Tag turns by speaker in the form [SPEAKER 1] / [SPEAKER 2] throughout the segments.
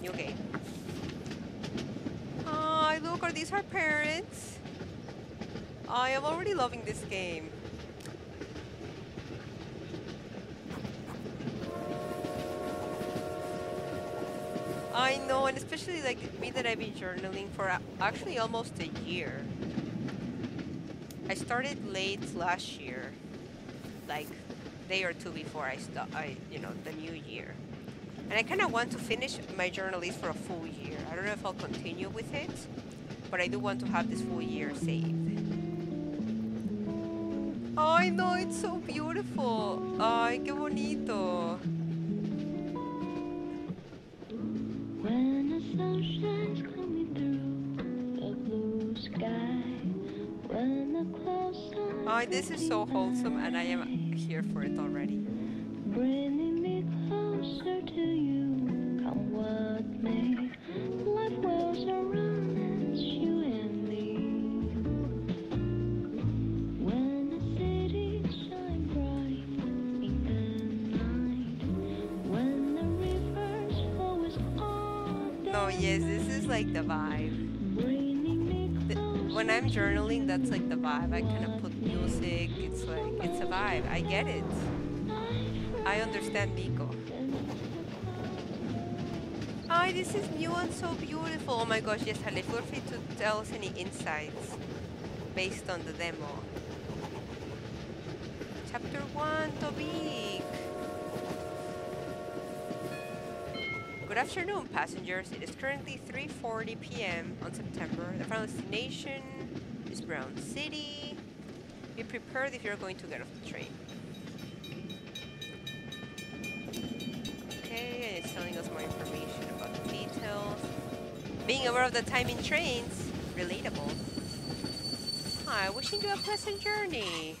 [SPEAKER 1] New game. Ah, look, are these our parents? I am already loving this game. I know, and especially like me that I've been journaling for actually almost a year. I started late last year, like day or two before I start, I you know, the new year. And I kind of want to finish my journalist for a full year. I don't know if I'll continue with it, but I do want to have this full year saved. Ay, no, it's so beautiful. Ay, qué bonito.
[SPEAKER 2] When the sun shines coming through the blue sky, when the clouds are
[SPEAKER 1] Ay, this is so wholesome, and I am here for it already. Vibe. I kind of put music. It's like it's a vibe. I get it. I understand Nico. Ay, this is new and so beautiful. Oh my gosh, yes, Ale, feel free to tell us any insights based on the demo. Chapter 1, Tobik. Good afternoon, passengers. It is currently 3.40 p.m. on September. The final destination Brown City. Be prepared if you're going to get off the train. Okay, and it's telling us more information about the details. Being aware of the time in trains, relatable. Hi, wishing you a pleasant journey.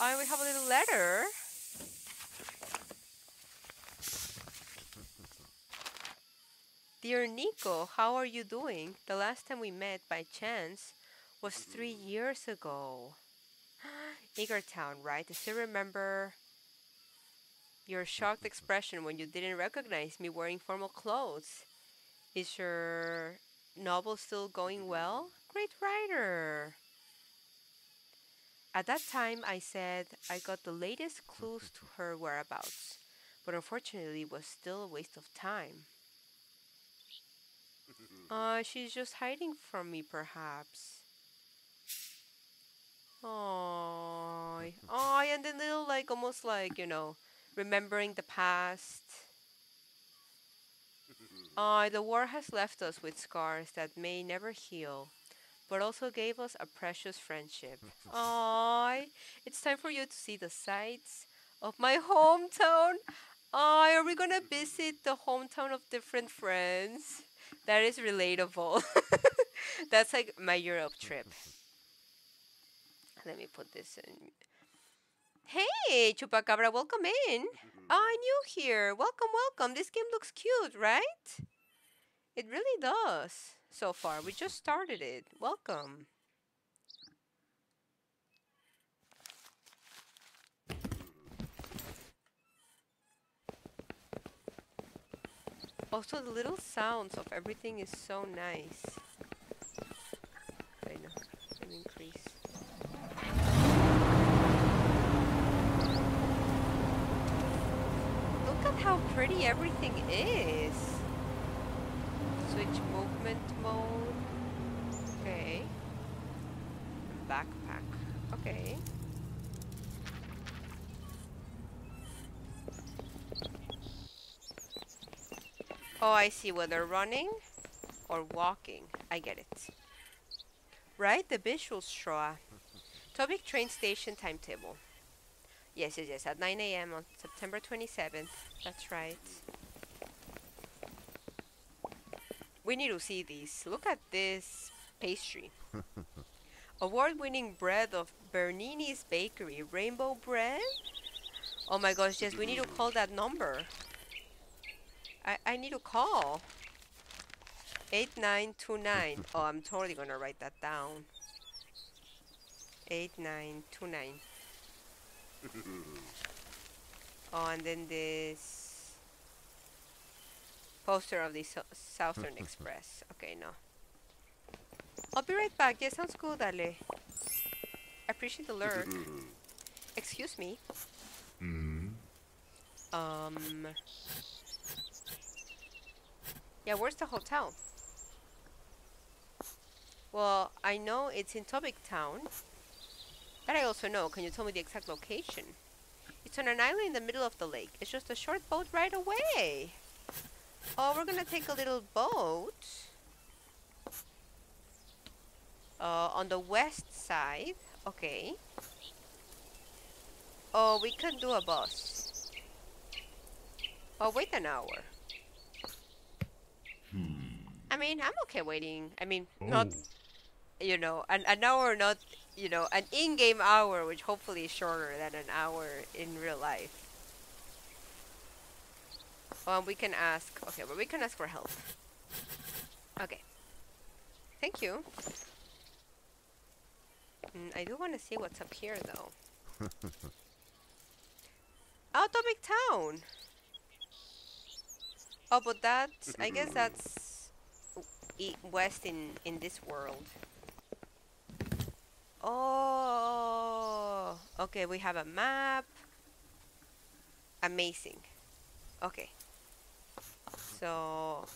[SPEAKER 1] I we have a little letter. Dear Nico, how are you doing? The last time we met by chance was three years ago. Eagertown, right? I still remember your shocked expression when you didn't recognize me wearing formal clothes. Is your novel still going well? Great writer! At that time, I said I got the latest clues to her whereabouts, but unfortunately, it was still a waste of time. Uh, she's just hiding from me, perhaps. Oh, oh, and the little like almost like you know, remembering the past. Ah, the war has left us with scars that may never heal, but also gave us a precious friendship. Aw, it's time for you to see the sights of my hometown. Aw, are we gonna visit the hometown of different friends? That is relatable. That's like my Europe trip. Let me put this in. Hey, Chupacabra, welcome in. Ah, new here. Welcome, welcome. This game looks cute, right? It really does. So far, we just started it. Welcome. Also, the little sounds of everything is so nice. I know. Let increase. Look at how pretty everything is. Switch movement mode. Okay. Backpack. Okay. Oh, I see. Whether running or walking. I get it. Right? The Shroa. Topic train station timetable. Yes, yes, yes. At 9 a.m. on September 27th. That's right. We need to see these. Look at this pastry. Award-winning bread of Bernini's Bakery. Rainbow bread? Oh my gosh, yes, we need to call that number. I, I need to call. 8929. Oh, I'm totally gonna write that down. 8929. Oh, and then this. Poster of the Sou- Southern Express. Okay, no. I'll be right back. Yeah, sounds cool, Dale. I appreciate the lurk. Excuse me. Um. Yeah, where's the hotel? Well, I know it's in Tobic Town. That I also know. Can you tell me the exact location? It's on an island in the middle of the lake. It's just a short boat ride away. Oh, we're gonna take a little boat. Uh, on the west side. Okay. Oh, we could do a bus. Oh, wait an hour. I mean, I'm okay waiting. I mean, not, you know, an, an hour, not, you know, an in-game hour, which hopefully is shorter than an hour in real life. Um, we can ask. Okay, but we can ask for help. Okay. Thank you. Mm, I do want to see what's up here, though. Atomic Town. Oh, but that's. I guess that's west in in this world. Oh. Okay, we have a map. Amazing. Okay. So.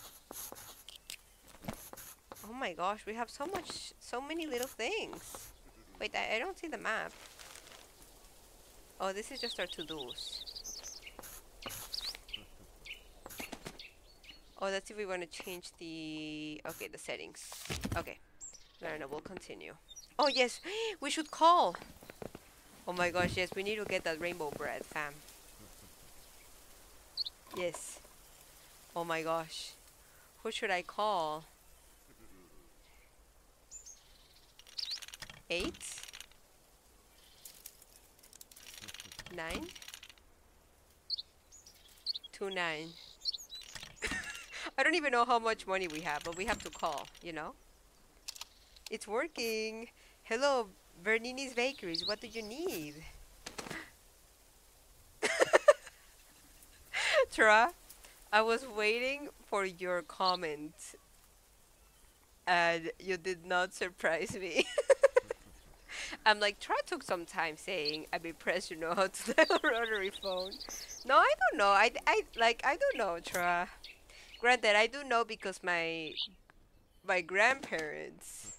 [SPEAKER 1] Oh my gosh, we have so much, so many little things. Wait, I, I don't see the map. Oh, this is just our to-dos. Oh, see if we want to change the... Okay, the settings. Okay. No, we'll continue. Oh, yes! We should call! Oh my gosh, yes, we need to get that rainbow bread, fam. Yes. Oh my gosh. Who should I call? Eight? Nine? Two nine. I don't even know how much money we have, but we have to call, you know? It's working! Hello, Bernini's Bakeries, what do you need? Tra, I was waiting for your comment and you did not surprise me. I'm like, Tra took some time saying, I'd be pressed, you know how to dial rotary phone. No, I don't know. I, I, like, I don't know, Tra. Granted, I do know because my, my grandparents,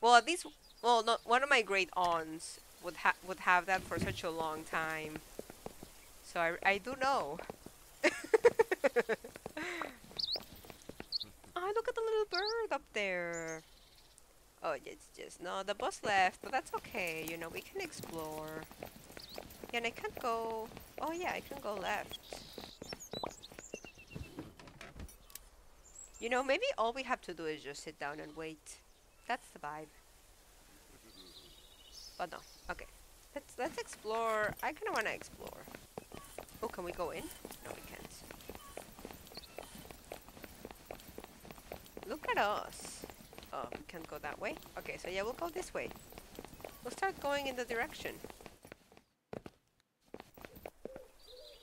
[SPEAKER 1] well, at least, well, not, one of my great aunts would, ha would have that for such a long time. So I, I do know. Oh, look at the little bird up there. Oh, it's just, no, the bus left, but that's okay, you know, we can explore. Yeah, and I can't go, oh yeah, I can go left. You know, maybe all we have to do is just sit down and wait. That's the vibe. But no, okay. Let's, let's explore, I kinda wanna explore. Oh, can we go in? No, we can't. Look at us. Oh, we can't go that way. Okay, so yeah, we'll go this way. We'll start going in the direction.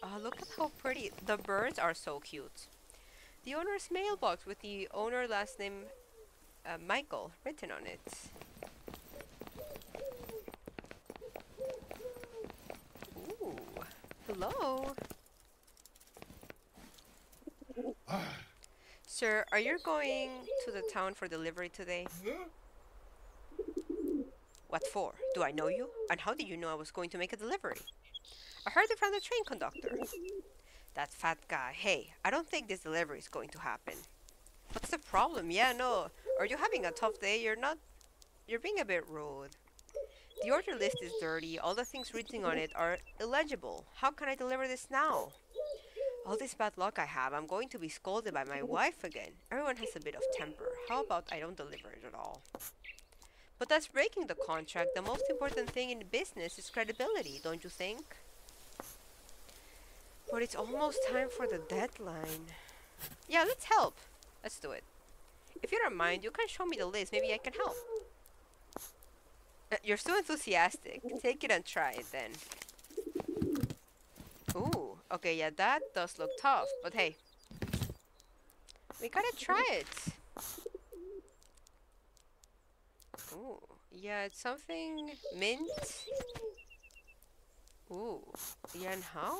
[SPEAKER 1] Oh, look at how pretty. The birds are so cute. The owner's mailbox with the owner last name uh, Michael written on it. Ooh, hello. Sir, are you going to the town for delivery today? What for? Do I know you? And how did you know I was going to make a delivery? I heard it from the train conductor. That fat guy. Hey, I don't think this delivery is going to happen. What's the problem? Yeah, no. Are you having a tough day? You're not... You're being a bit rude. The order list is dirty. All the things written on it are illegible. How can I deliver this now? All this bad luck I have, I'm going to be scolded by my wife again. Everyone has a bit of temper. How about I don't deliver it at all? But that's breaking the contract. The most important thing in business is credibility, don't you think? But it's almost time for the deadline. Yeah, let's help. Let's do it. If you don't mind, you can show me the list. Maybe I can help. Uh, You're so enthusiastic. Take it and try it then. Ooh, okay, yeah, that does look tough. But hey, We gotta try it. Ooh, yeah, it's something mint. Ooh, yeah, and how?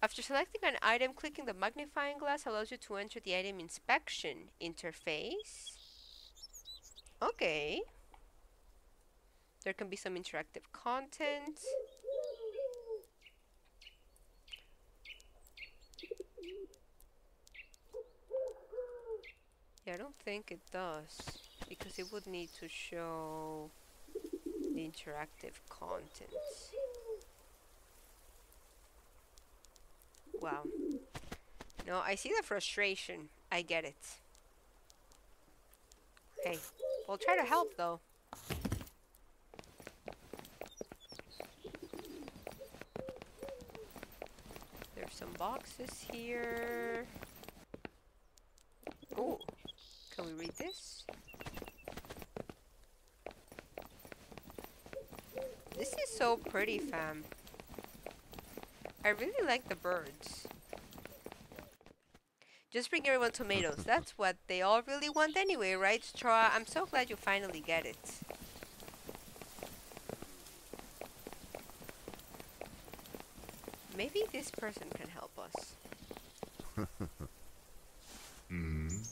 [SPEAKER 1] After selecting an item, clicking the magnifying glass allows you to enter the item inspection interface. Okay. There can be some interactive content. Yeah, I don't think it does because it would need to show the interactive content. Wow. No, I see the frustration. I get it. Hey, we'll try to help though. There's some boxes here. Oh, can we read this? This is so pretty, fam. I really like the birds. Just bring everyone tomatoes. That's what they all really want anyway, right, Straw? I'm so glad you finally get it. Maybe this person can help us. Mm-hmm.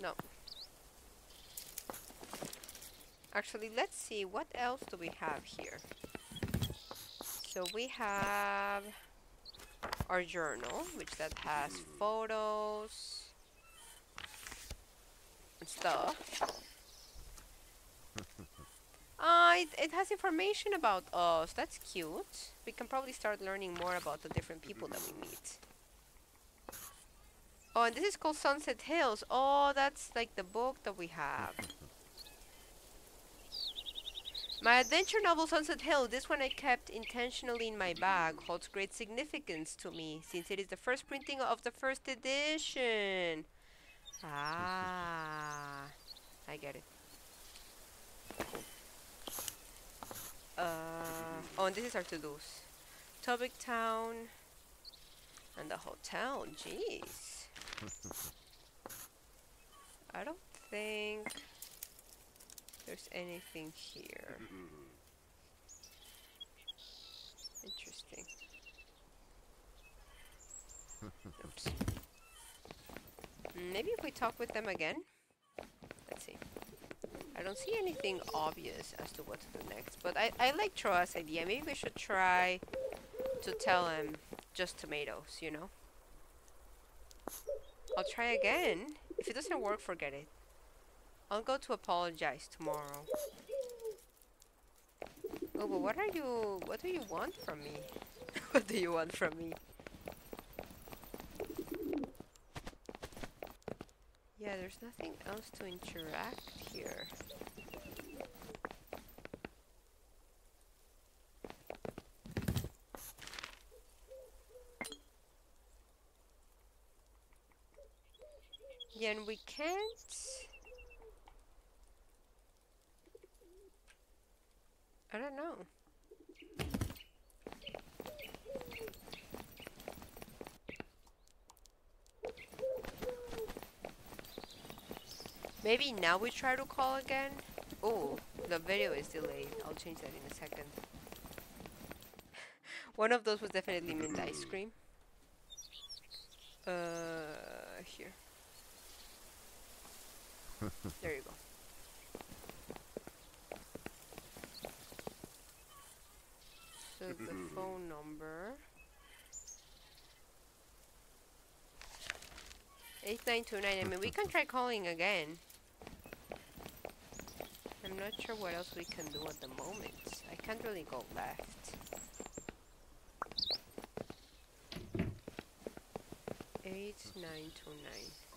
[SPEAKER 1] No. Actually, let's see, what else do we have here? So we have our journal, which that has photos and stuff. Uh, it, it has information about us. That's cute. We can probably start learning more about the different people that we meet. Oh, and this is called Sunset Hills. Oh, that's like the book that we have. My adventure novel Sunset Hill, this one I kept intentionally in my bag, holds great significance to me since it is the first printing of the first edition. Ah, I get it. Uh, oh, and this is our to-dos. Tobic Town and the hotel, jeez. I don't think there's anything here. Interesting. Oops. Maybe if we talk with them again? Let's see. I don't see anything obvious as to what to do next, but I, I like Troa's idea. Maybe we should try to tell him just tomatoes, you know? I'll try again. If it doesn't work, forget it. I'll go to apologize tomorrow. Oh, but what are you... What do you want from me? what do you want from me? Yeah, there's nothing else to interact here. Yeah, and we can't... I don't know. Maybe now we try to call again? Oh, the video is delayed. I'll change that in a second. One of those was definitely mint ice cream. Uh, here. there you go. the phone number. 8929, I mean, we can try calling again. I'm not sure what else we can do at the moment. I can't really go left. 8929.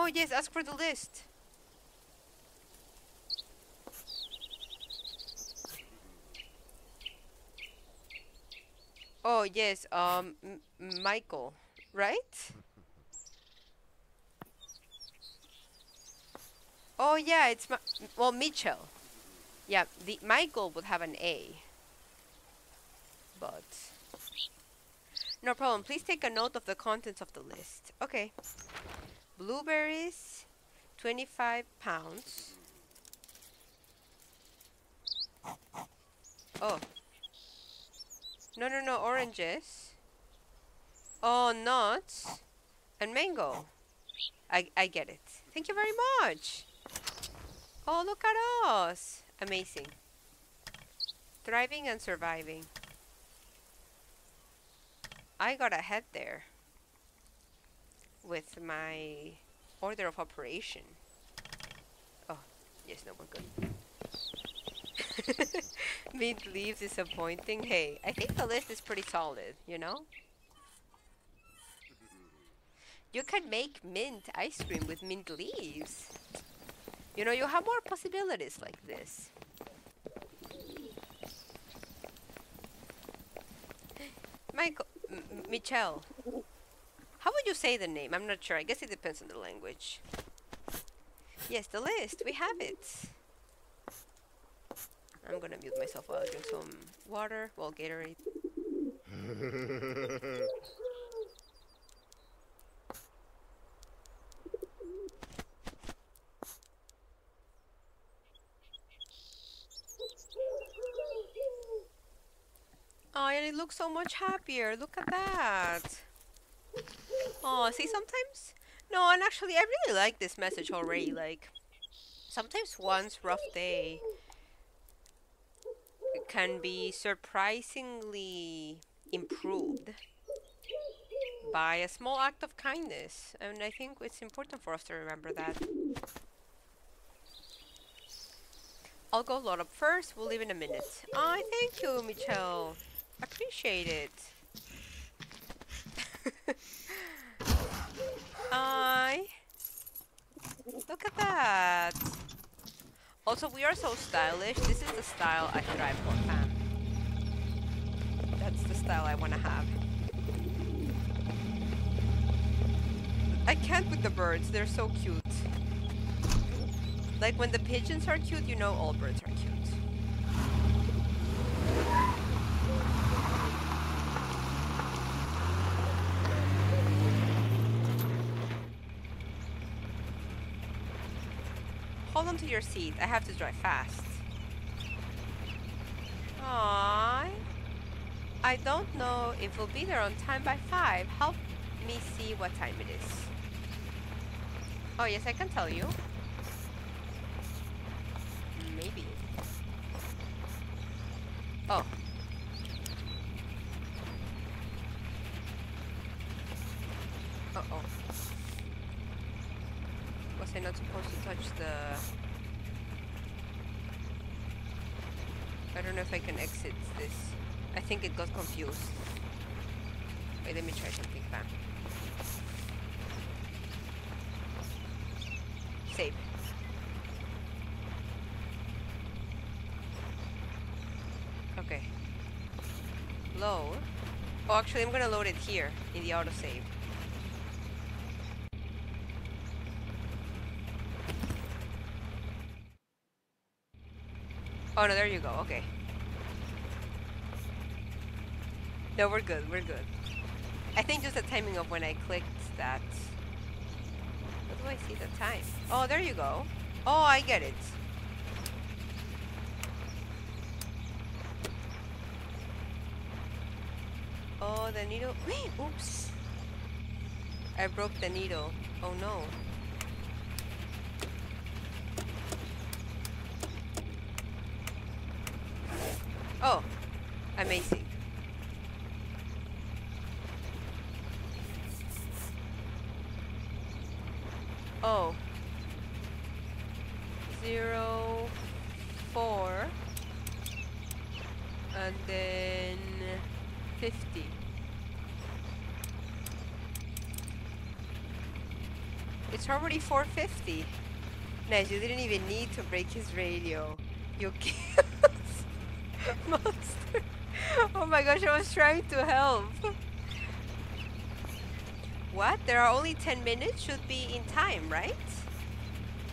[SPEAKER 1] Oh yes, ask for the list. Oh yes, um, M Michael, right? Oh yeah, it's my well Mitchell. Yeah, the goal would have an A. But no problem. Please take a note of the contents of the list. Okay. Blueberries, 25 pounds. Oh. No, no, no, oranges. Oh, nuts. And mango. I, I get it. Thank you very much. Oh, look at us. Amazing. Thriving and surviving. I got ahead there with my order of operation. Oh, yes, no, we're good. Mint leaves disappointing. Hey, I think the list is pretty solid, you know? You can make mint ice cream with mint leaves. You know, you have more possibilities like this. Michael, M- Michelle, how would you say the name? I'm not sure. I guess it depends on the language. Yes, the list. We have it. I'm gonna mute myself while I drink some water. Well, Gatorade. Oh, and it looks so much happier. Look at that. Oh, see, sometimes... No, and actually, I really like this message already. Like, sometimes one's rough day can be surprisingly improved by a small act of kindness. And I think it's important for us to remember that. I'll go load up first. We'll leave in a minute. Oh, thank you, Michelle. Appreciate it. I look at that. Also, we are so stylish. This is the style I strive for, fam. That's the style I want to have. I can't with the birds. They're so cute. Like when the pigeons are cute, you know all birds are cute. Hold to your seat. I have to drive fast. Aww. I don't know if we'll be there on time by 5. Help me see what time it is. Oh, yes, I can tell you. Maybe. Oh. Uh-oh. Was I not supposed to touch the... I don't know if I can exit this. I think it got confused. Wait, let me try something back. Save. Okay. Load. Oh, actually, I'm gonna load it here in the autosave. Oh no, there you go. Okay. No, we're good. We're good. I think just the timing of when I clicked that. What do I see the time? Oh, there you go. Oh, I get it. Oh, the needle. Wait, Oops. I broke the needle. Oh no. Oh, amazing. Oh. Zero, four, and then 50. It's already 450. Nice, you didn't even need to break his radio. You killed monster. Oh my gosh, I was trying to help. What? There are only 10 minutes? Should be in time, right?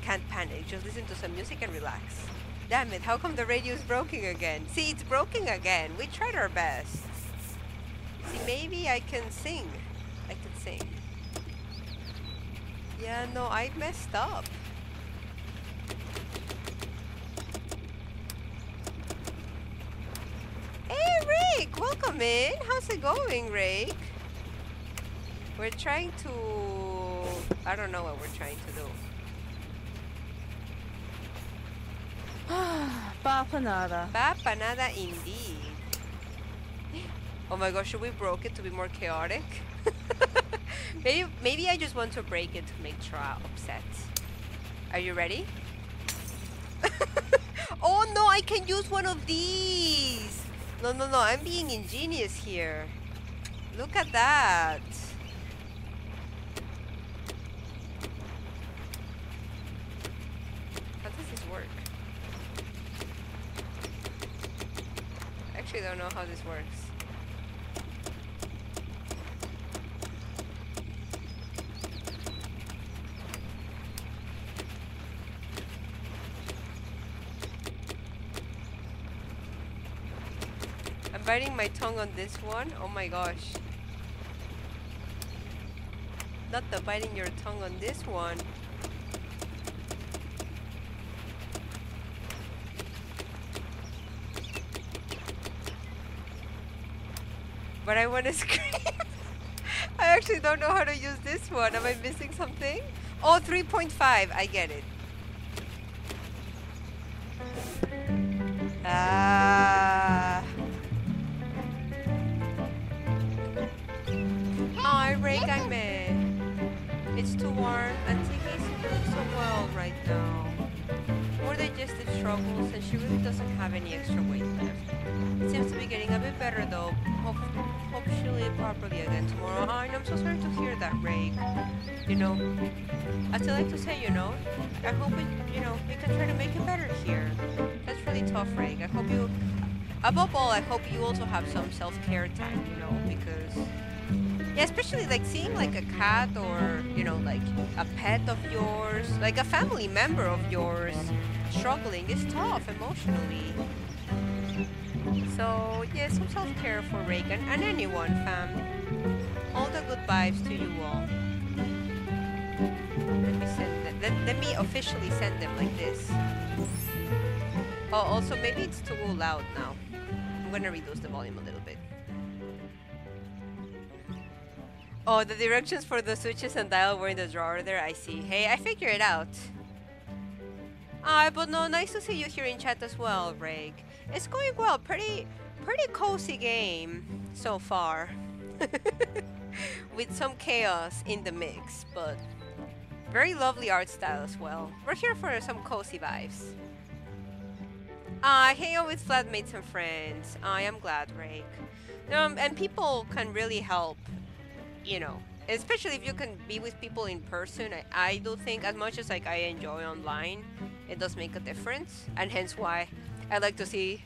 [SPEAKER 1] Can't panic. Just listen to some music and relax. Damn it, how come the radio's broken again? See, it's broken again. We tried our best. See, maybe I can sing. I can sing. Yeah, no, I messed up. Hey, Rick! Welcome in! How's it going, Rick? We're trying to... I don't know what we're trying to do.
[SPEAKER 3] Bapanada.
[SPEAKER 1] Papanada indeed. Oh my gosh, should we broke it to be more chaotic? maybe maybe I just want to break it to make Tra upset. Are you ready? oh no, I can use one of these! No, no, no, I'm being ingenious here. Look at that. How does this work? I actually don't know how this works. I'm biting my tongue on this one. Oh my gosh. Not the biting your tongue on this one. But I want to scream. I actually don't know how to use this one. Am I missing something? Oh, 3.5. I get it. Ah. Any extra weight left. Seems to be getting a bit better though. Hope, hope she'll properly again tomorrow. Oh, and I'm so sorry to hear that, Ray. You know, I still like to say, you know, I hope it, you know, we can try to make it better here. That's really tough, Ray. I hope you, above all, I hope you also have some self-care time, you know, because yeah, especially like seeing like a cat or you know like a pet of yours, like a family member of yours struggling is tough emotionally. So yeah, some self-care for Reagan and anyone, fam. All the good vibes to you all. Let me send them. Let, let me officially send them like this. Oh, also maybe it's too loud now. I'm gonna reduce the volume a little bit. Oh, the directions for the switches and dial were in the drawer there, I see. Hey, I figured it out. Ah, but no, nice to see you here in chat as well, Rake. It's going well, pretty, pretty cozy game so far. With some chaos in the mix, but very lovely art style as well. We're here for some cozy vibes. Uh, hang out with flatmates and friends. I am glad, Rake. Um, and people can really help you know, especially if you can be with people in person, I, I do think as much as like I enjoy online, it does make a difference, and hence why I like to see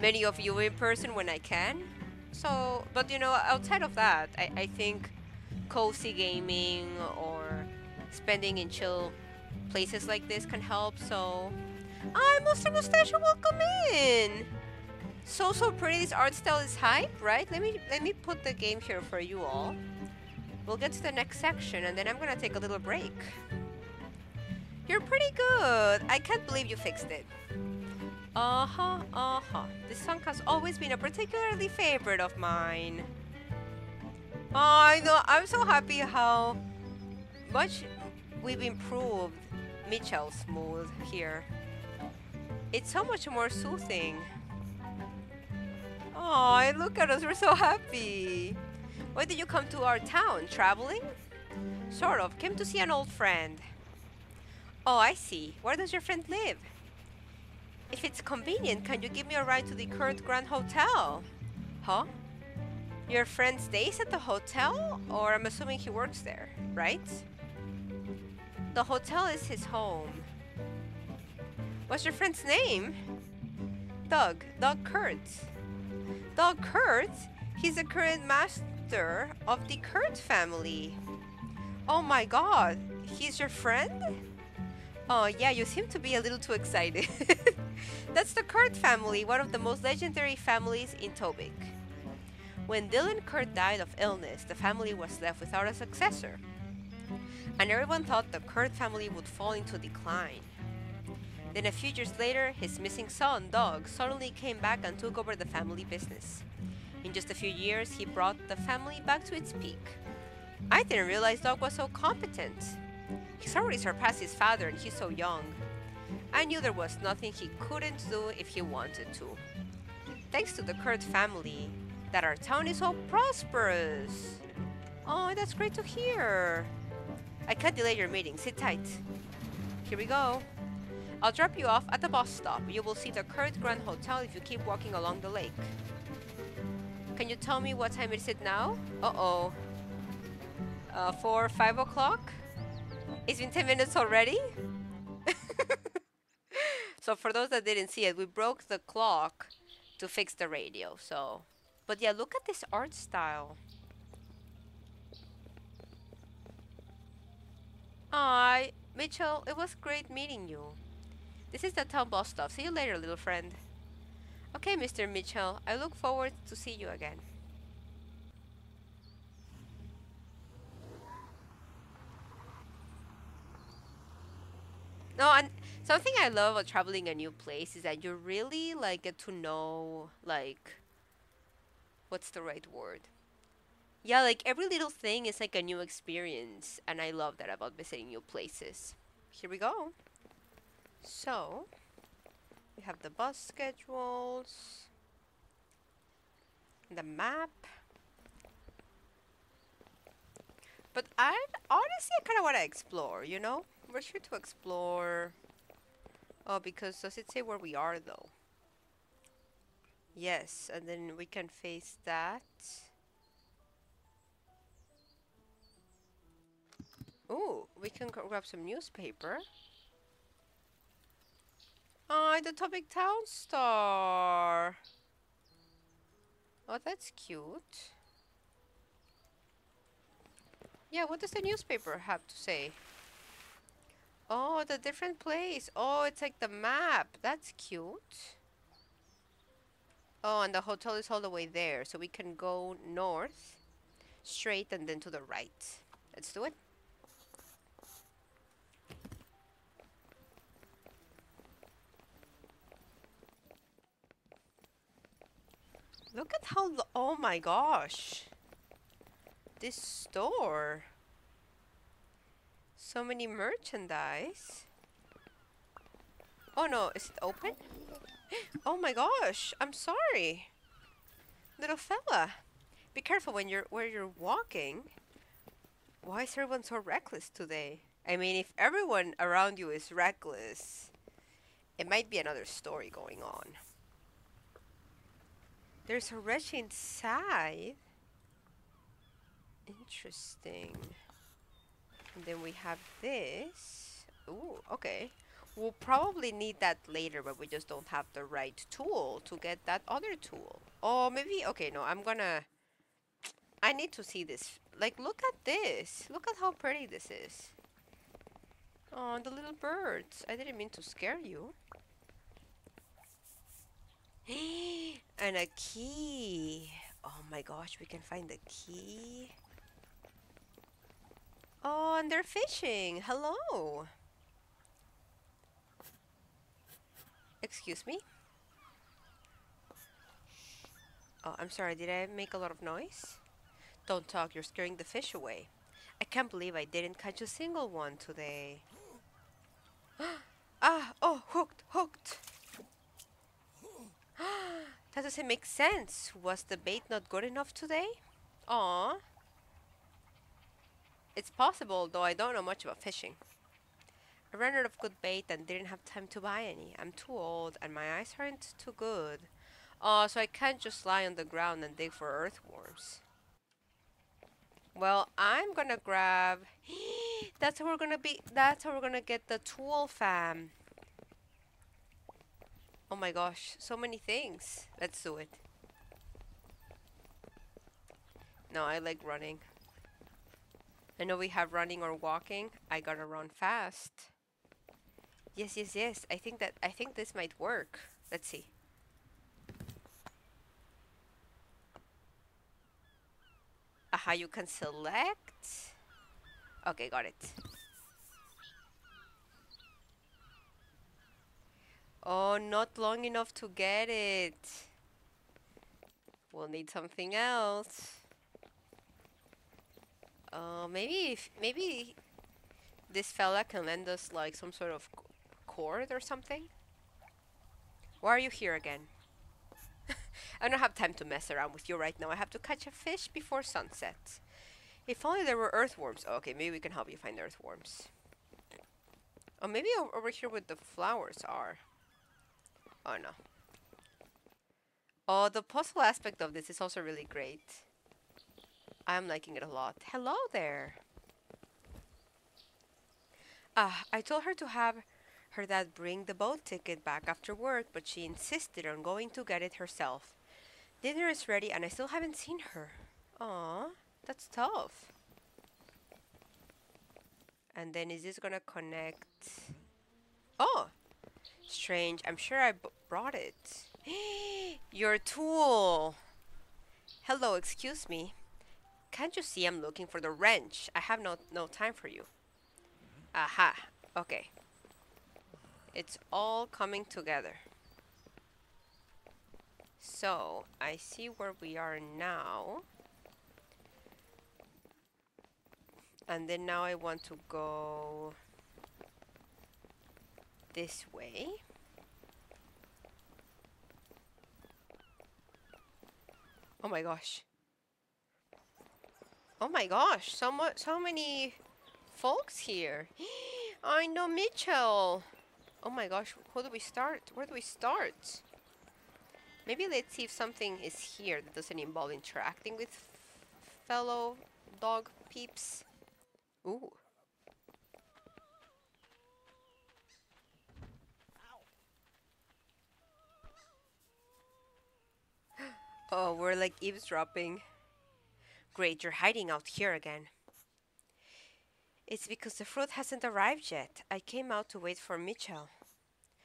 [SPEAKER 1] many of you in person when I can. So, but you know, outside of that, I, I think cozy gaming or spending in chill places like this can help. So, I Monster Mustache, welcome in. So so pretty. This art style is hype, right? Let me let me put the game here for you all. We'll get to the next section and then I'm gonna take a little break. You're pretty good. I can't believe you fixed it. Uh-huh, uh-huh. This song has always been a particularly favorite of mine. Oh, I know. I'm so happy how much we've improved Mitchell's mood here. It's so much more soothing. Oh, look at us. We're so happy. Why did you come to our town? Traveling? Sort of. Came to see an old friend. Oh, I see. Where does your friend live? If it's convenient, can you give me a ride to the current Grand Hotel? Huh? Your friend stays at the hotel? Or I'm assuming he works there, right? The hotel is his home. What's your friend's name? Doug. Doug Kurtz. Doug Kurtz? He's the current master of the Kurt family. Oh my god, he's your friend? Oh, yeah, you seem to be a little too excited. That's the Kurt family, one of the most legendary families in Tobik. When Dylan Kurt died of illness, the family was left without a successor. And everyone thought the Kurt family would fall into decline. Then a few years later, his missing son, Doug, suddenly came back and took over the family business. In just a few years, he brought the family back to its peak. I didn't realize Doug was so competent. He's already surpassed his father and he's so young. I knew there was nothing he couldn't do if he wanted to. Thanks to the Kurt family, that our town is so prosperous. Oh, that's great to hear. I can't delay your meeting. Sit tight. Here we go. I'll drop you off at the bus stop. You will see the Kurt Grand Hotel if you keep walking along the lake. Can you tell me what time is it now? Uh-oh. Uh, four, five o'clock? It's been 10 minutes already? so for those that didn't see it, we broke the clock to fix the radio, so... But yeah, look at this art style. Hi, Mitchell, it was great meeting you. This is the town boss stuff. See you later, little friend. Okay, Mr. Mitchell, I look forward to see you again. No, and something I love about traveling a new place is that you really like get to know like what's the right word? Yeah, like every little thing is like a new experience, and I love that about visiting new places. Here we go. So, we have the bus schedules, the map. But I honestly I kind of want to explore, you know? We're sure to explore. Oh, because does it say where we are though? Yes, and then we can face that. Oh, we can grab some newspaper. Oh, the Topic Town Star. Oh, that's cute. Yeah, what does the newspaper have to say? Oh, the different place. Oh, it's like the map. That's cute. Oh, and the hotel is all the way there, so we can go north, straight, and then to the right. Let's do it. Look at how, oh my gosh. This store. So many merchandise. Oh no, is it open? Oh my gosh, I'm sorry. Little fella. Be careful when you're where you're walking. Why is everyone so reckless today? I mean, if everyone around you is reckless, it might be another story going on. There's a wretch inside. Interesting. And then we have this. Ooh, okay. We'll probably need that later, but we just don't have the right tool to get that other tool. Oh, maybe, okay, no, I'm gonna, I need to see this. Like, look at this. Look at how pretty this is. Oh, the little birds. I didn't mean to scare you. and a key. Oh my gosh, we can find the key. Oh, and they're fishing. Hello. Excuse me? Oh, I'm sorry. Did I make a lot of noise? Don't talk. You're scaring the fish away. I can't believe I didn't catch a single one today. ah, oh, hooked, hooked. that doesn't make sense. Was the bait not good enough today? Aw. It's possible, though I don't know much about fishing. I ran out of good bait and didn't have time to buy any. I'm too old and my eyes aren't too good. Oh, so I can't just lie on the ground and dig for earthworms. Well, I'm gonna grab... that's how we're gonna be... That's how we're gonna get the tool fam. Oh my gosh, so many things. Let's do it. No, I like running. I know we have running or walking. I gotta run fast. Yes, yes, yes. I think that I think this might work. Let's see. Aha, you can select. Okay, got it. Oh, not long enough to get it. We'll need something else. Uh, maybe if maybe this fella can lend us like some sort of cord or something. Why are you here again? I don't have time to mess around with you right now. I have to catch a fish before sunset. If only there were earthworms. Oh, okay, maybe we can help you find earthworms. Oh, maybe over here where the flowers are. Oh no. Oh, the puzzle aspect of this is also really great. I'm liking it a lot. Hello there. Ah, I told her to have her dad bring the boat ticket back after work, but she insisted on going to get it herself. Dinner is ready and I still haven't seen her. Aw, that's tough. And then is this gonna connect? Oh, strange. I'm sure I brought it. Your tool. Hello, excuse me. Can't you see I'm looking for the wrench? I have no no time for you. Aha. Okay. It's all coming together. So, I see where we are now. And then now I want to go this way. Oh my gosh. Oh my gosh, so mu- so many folks here. I know Mitchell. Oh my gosh, who do we start? Where do we start? Maybe let's see if something is here that doesn't involve interacting with fellow dog peeps. Ooh. Oh, we're like eavesdropping. Great, you're hiding out here again. It's because the fruit hasn't arrived yet. I came out to wait for Mitchell.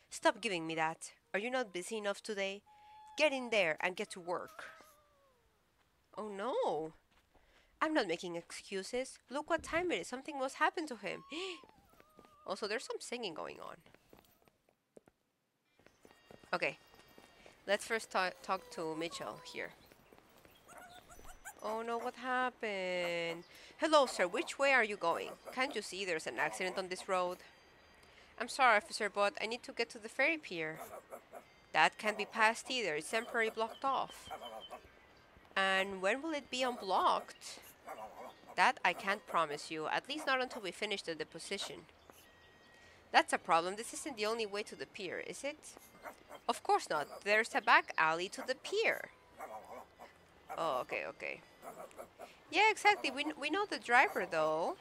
[SPEAKER 1] Stop giving me that. Are you not busy enough today? Get in there and get to work. Oh no. I'm not making excuses. Look what time it is. Something must happen to him. also, there's some singing going on. Okay. Let's first ta- talk to Mitchell here. Oh no, what happened? Hello, sir. Which way are you going? Can't you see there's an accident on this road? I'm sorry, officer, but I need to get to the ferry pier. That can't be passed either. It's temporarily blocked off. And when will it be unblocked? That I can't promise you, at least not until we finish the deposition. That's a problem. This isn't the only way to the pier, is it? Of course not. There's a back alley to the pier. Oh, okay, okay. Yeah, exactly. We, we know the driver, though.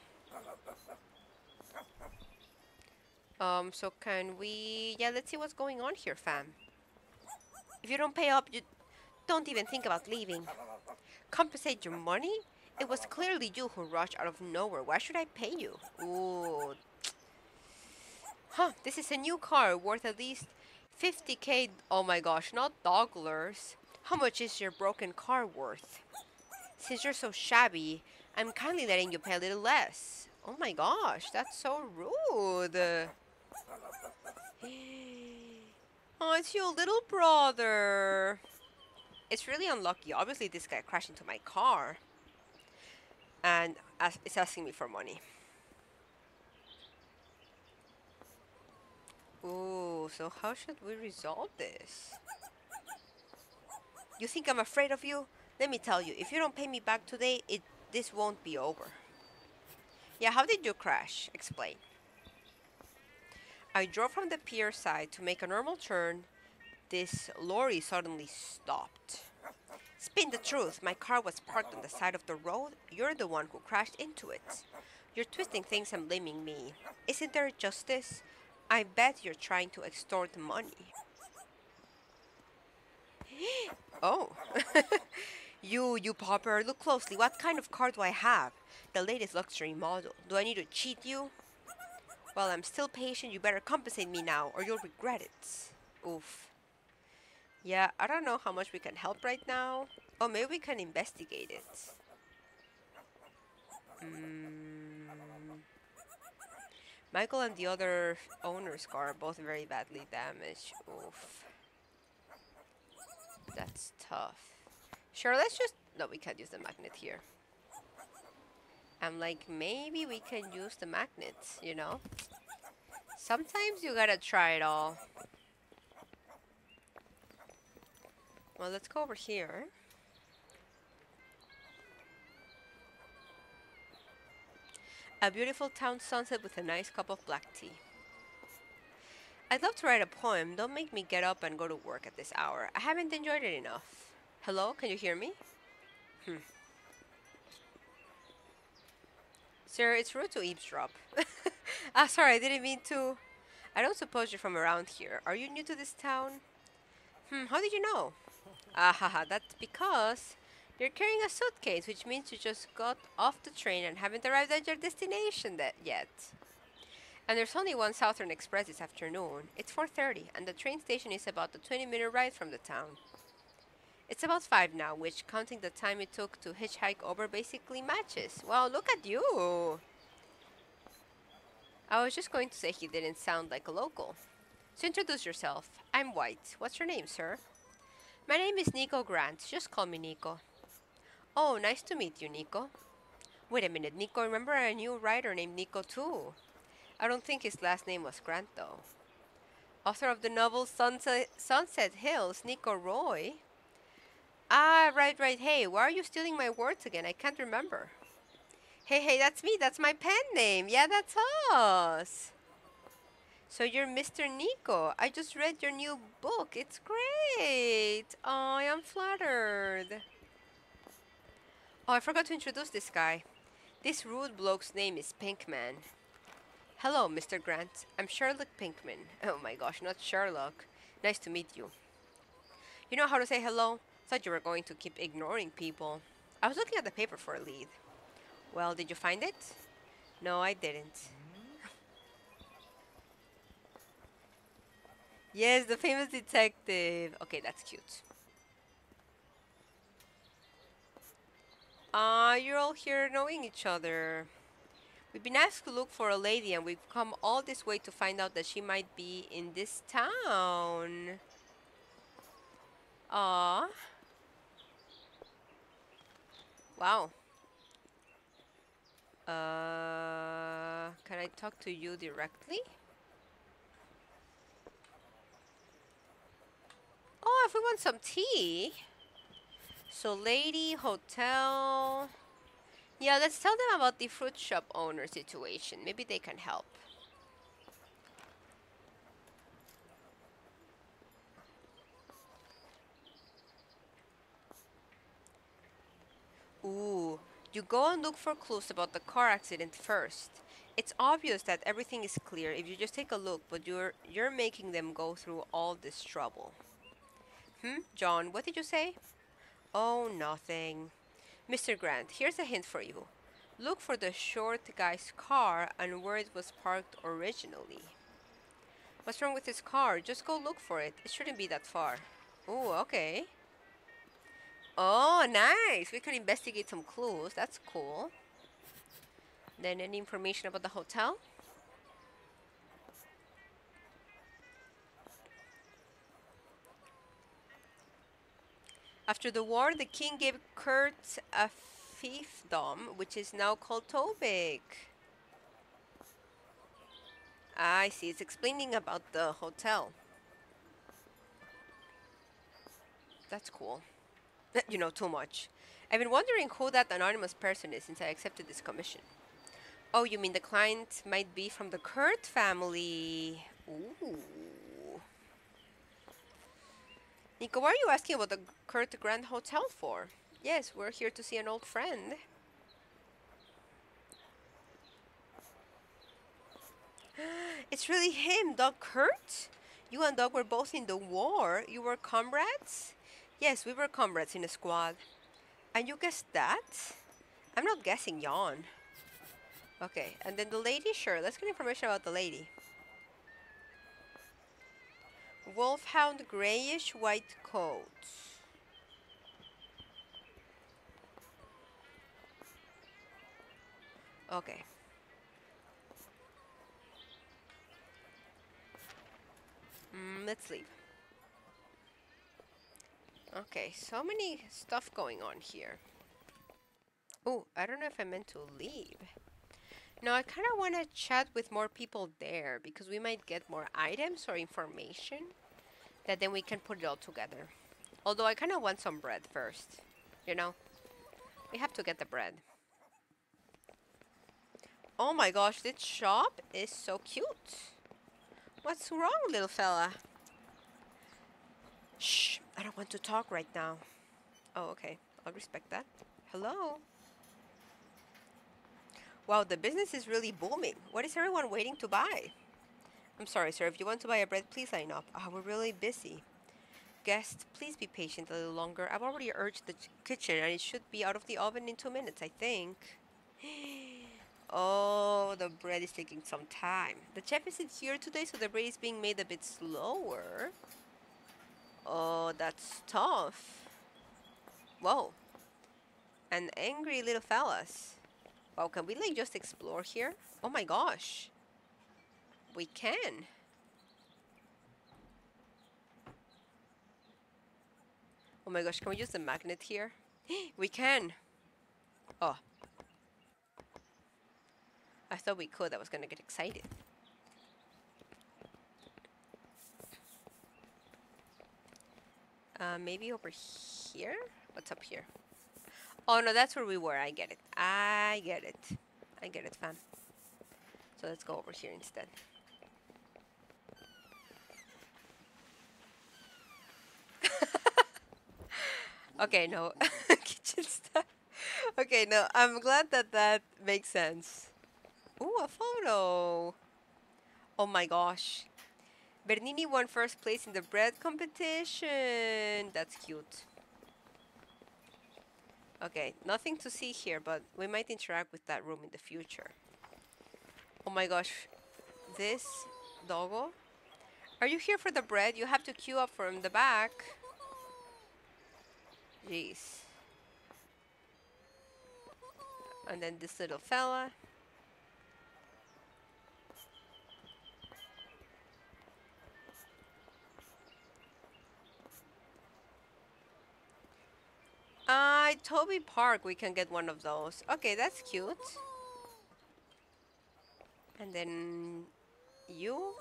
[SPEAKER 1] Um, so can we... Yeah, let's see what's going on here, fam. If you don't pay up, you don't even think about leaving. Compensate your money? It was clearly you who rushed out of nowhere. Why should I pay you? Ooh. Huh, this is a new car worth at least 50k. Oh my gosh, not dollars. How much is your broken car worth? Since you're so shabby, I'm kindly letting you pay a little less. Oh my gosh, that's so rude. Oh, it's your little brother. It's really unlucky. Obviously, this guy crashed into my car. And as- is asking me for money. Ooh, so how should we resolve this? You think I'm afraid of you? Let me tell you, if you don't pay me back today, it this won't be over. Yeah, how did you crash? Explain. I drove from the pier side to make a normal turn. This lorry suddenly stopped. Spin the truth. My car was parked on the side of the road. You're the one who crashed into it. You're twisting things and blaming me. Isn't there justice? I bet you're trying to extort money. oh. you, you pauper, look closely. What kind of car do I have? The latest luxury model. Do I need to cheat you? Well, I'm still patient. You better compensate me now, or you'll regret it. Oof. Yeah, I don't know how much we can help right now. Oh, maybe we can investigate it. Mm. Michael and the other owner's car are both very badly damaged. Oof. That's tough. Sure, let's just... No, we can't use the magnet here. I'm like, maybe we can use the magnets, you know? Sometimes you gotta try it all. Well, let's go over here. A beautiful town sunset with a nice cup of black tea. I'd love to write a poem. Don't make me get up and go to work at this hour. I haven't enjoyed it enough. Hello, can you hear me? Hmm. Sir, it's rude to eavesdrop. ah, sorry, I didn't mean to. I don't suppose you're from around here. Are you new to this town? Hmm, how did you know? Ah, haha, that's because you're carrying a suitcase, which means you just got off the train and haven't arrived at your destination yet. And there's only one Southern Express this afternoon. It's 4.30, and the train station is about a 20-minute ride from the town. It's about 5 now, which, counting the time it took to hitchhike over, basically matches. Wow, look at you! I was just going to say he didn't sound like a local. So introduce yourself. I'm White. What's your name, sir? My name is Nico Grant. Just call me Nico. Oh, nice to meet you, Nico. Wait a minute, Nico, remember a new writer named Nico too? I don't think his last name was Grant, though. Author of the novel Sunset, Sunset Hills, Nico Roy. Ah, right, right. Hey, why are you stealing my words again? I can't remember. Hey, hey, that's me. That's my pen name. Yeah, that's us. So you're Mr. Nico. I just read your new book. It's great. Oh, I am flattered. Oh, I forgot to introduce this guy. This rude bloke's name is Pinkman. Hello, Mr. Grant. I'm Sherlock Pinkman. Oh my gosh, not Sherlock. Nice to meet you. You know how to say hello? Thought you were going to keep ignoring people. I was looking at the paper for a lead. Well, did you find it? No, I didn't. Yes, the famous detective. Okay, that's cute. Uh, you're all here knowing each other. We've been asked to look for a lady and we've come all this way to find out that she might be in this town. Ah. Wow. Uh, can I talk to you directly? Oh, if we want some tea. So, lady, hotel. Yeah, let's tell them about the fruit shop owner situation. Maybe they can help. Ooh, you go and look for clues about the car accident first. It's obvious that everything is clear if you just take a look, but you're you're making them go through all this trouble. Hmm? John, what did you say? Oh, nothing. Mr. Grant, here's a hint for you. Look for the short guy's car and where it was parked originally. What's wrong with his car? Just go look for it. It shouldn't be that far. Oh, okay. Oh, nice. We can investigate some clues. That's cool. Then any information about the hotel? After the war, the king gave Kurt a fiefdom, which is now called Tobik. I see. It's explaining about the hotel. That's cool. you know, too much. I've been wondering who that anonymous person is since I accepted this commission. Oh, you mean the client might be from the Kurt family? Ooh. Nico, why are you asking about the Kurt Grand Hotel for? Yes, we're here to see an old friend. it's really him, Doug Kurt? You and Doug were both in the war. You were comrades? Yes, we were comrades in a squad. And you guessed that? I'm not guessing yawn. Okay, and then the lady, sure. Let's get information about the lady. Wolfhound grayish white coat. Okay. Mm, let's leave. Okay, so many stuff going on here. Oh, I don't know if I meant to leave. No, I kind of want to chat with more people there because we might get more items or information that then we can put it all together. Although I kind of want some bread first, you know? We have to get the bread. Oh my gosh, this shop is so cute. What's wrong, little fella? Shh, I don't want to talk right now. Oh, okay. I'll respect that. Hello? Wow, the business is really booming. What is everyone waiting to buy? I'm sorry, sir. If you want to buy a bread, please line up. Ah, we're really busy. Guest, please be patient a little longer. I've already urged the kitchen and it should be out of the oven in two minutes, I think. Oh, the bread is taking some time. The chef isn't here today, so the bread is being made a bit slower. Oh, that's tough. Whoa. And angry little fellas. Wow, can we like just explore here? Oh my gosh. We can. Oh my gosh, can we use the magnet here? we can. Oh. I thought we could. I was gonna get excited. Uh, maybe over here? What's up here? Oh no, that's where we were. I get it. I get it. I get it, fam. So let's go over here instead. okay, no. Kitchen stuff. Okay, no. I'm glad that that makes sense. Ooh, a photo. Oh my gosh. Bernini won first place in the bread competition. That's cute. Okay, nothing to see here, but we might interact with that room in the future. Oh my gosh. This doggo? Are you here for the bread? You have to queue up from the back. Jeez. And then this little fella. Uh, Toby Park, we can get one of those. Okay, that's cute. And then you.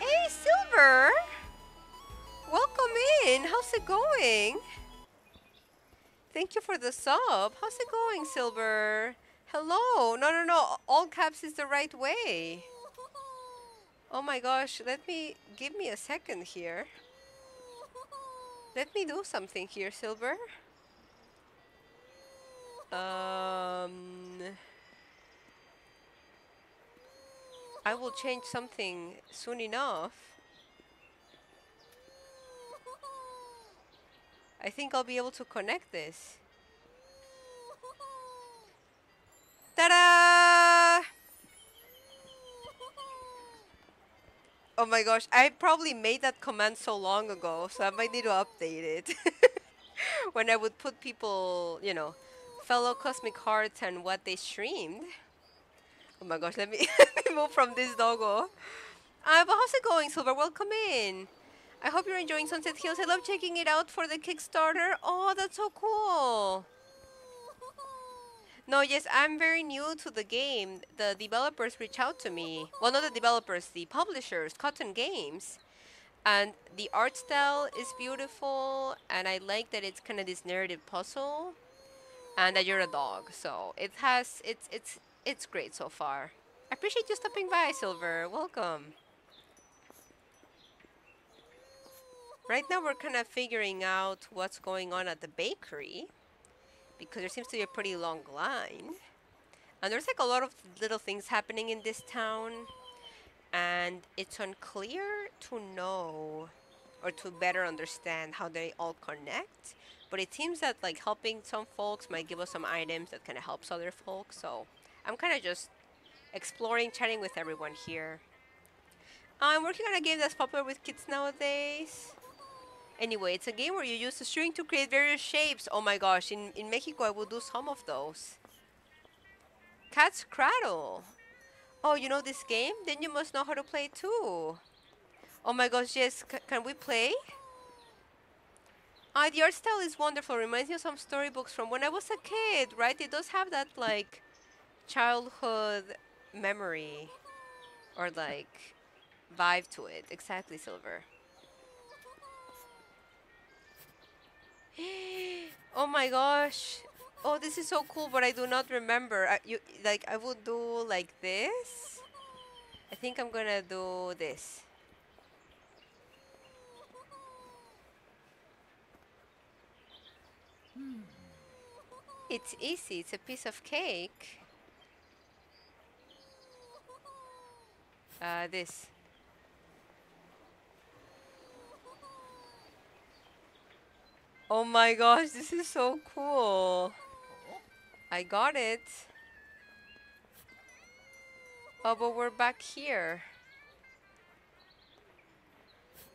[SPEAKER 1] Hey, Silver! Welcome in. How's it going? Thank you for the sub. How's it going, Silver? Hello. No, no, no. All caps is the right way. Oh my gosh. Let me give me a second here. Let me do something here, Silver. Um, I will change something soon enough. I think I'll be able to connect this. Ta-da! Oh my gosh, I probably made that command so long ago, so I might need to update it. when I would put people, you know, fellow Cosmic Hearts and what they streamed. Oh my gosh, let me, move from this doggo. Uh, but how's it going, Silver? Welcome in. I hope you're enjoying Sunset Hills. I love checking it out for the Kickstarter. Oh, that's so cool. No, yes, I'm very new to the game. The developers reach out to me. Well, not the developers, the publishers, Cotton Games. And the art style is beautiful, and I like that it's kind of this narrative puzzle, and that you're a dog. So it has, it's, it's, it's great so far. I appreciate you stopping by, Silver. Welcome. Right now, we're kind of figuring out what's going on at the bakery because there seems to be a pretty long line. And there's like a lot of little things happening in this town. And it's unclear to know or to better understand how they all connect. But it seems that like helping some folks might give us some items that kind of helps other folks. So I'm kind of just exploring, chatting with everyone here. I'm working on a game that's popular with kids nowadays. Anyway, it's a game where you use a string to create various shapes. Oh my gosh, in, in Mexico I will do some of those. Cat's Cradle. Oh, you know this game? Then you must know how to play too. Oh my gosh, yes, C can we play? Ah, the art style is wonderful. Reminds me of some storybooks from when I was a kid, right? It does have that like childhood memory or like vibe to it. Exactly, Silver. oh my gosh. Oh, this is so cool, but I do not remember. I, you like I would do like this. I think I'm gonna do this. It's easy. It's a piece of cake. Uh, this. Oh my gosh, this is so cool. I got it. Oh, but we're back here.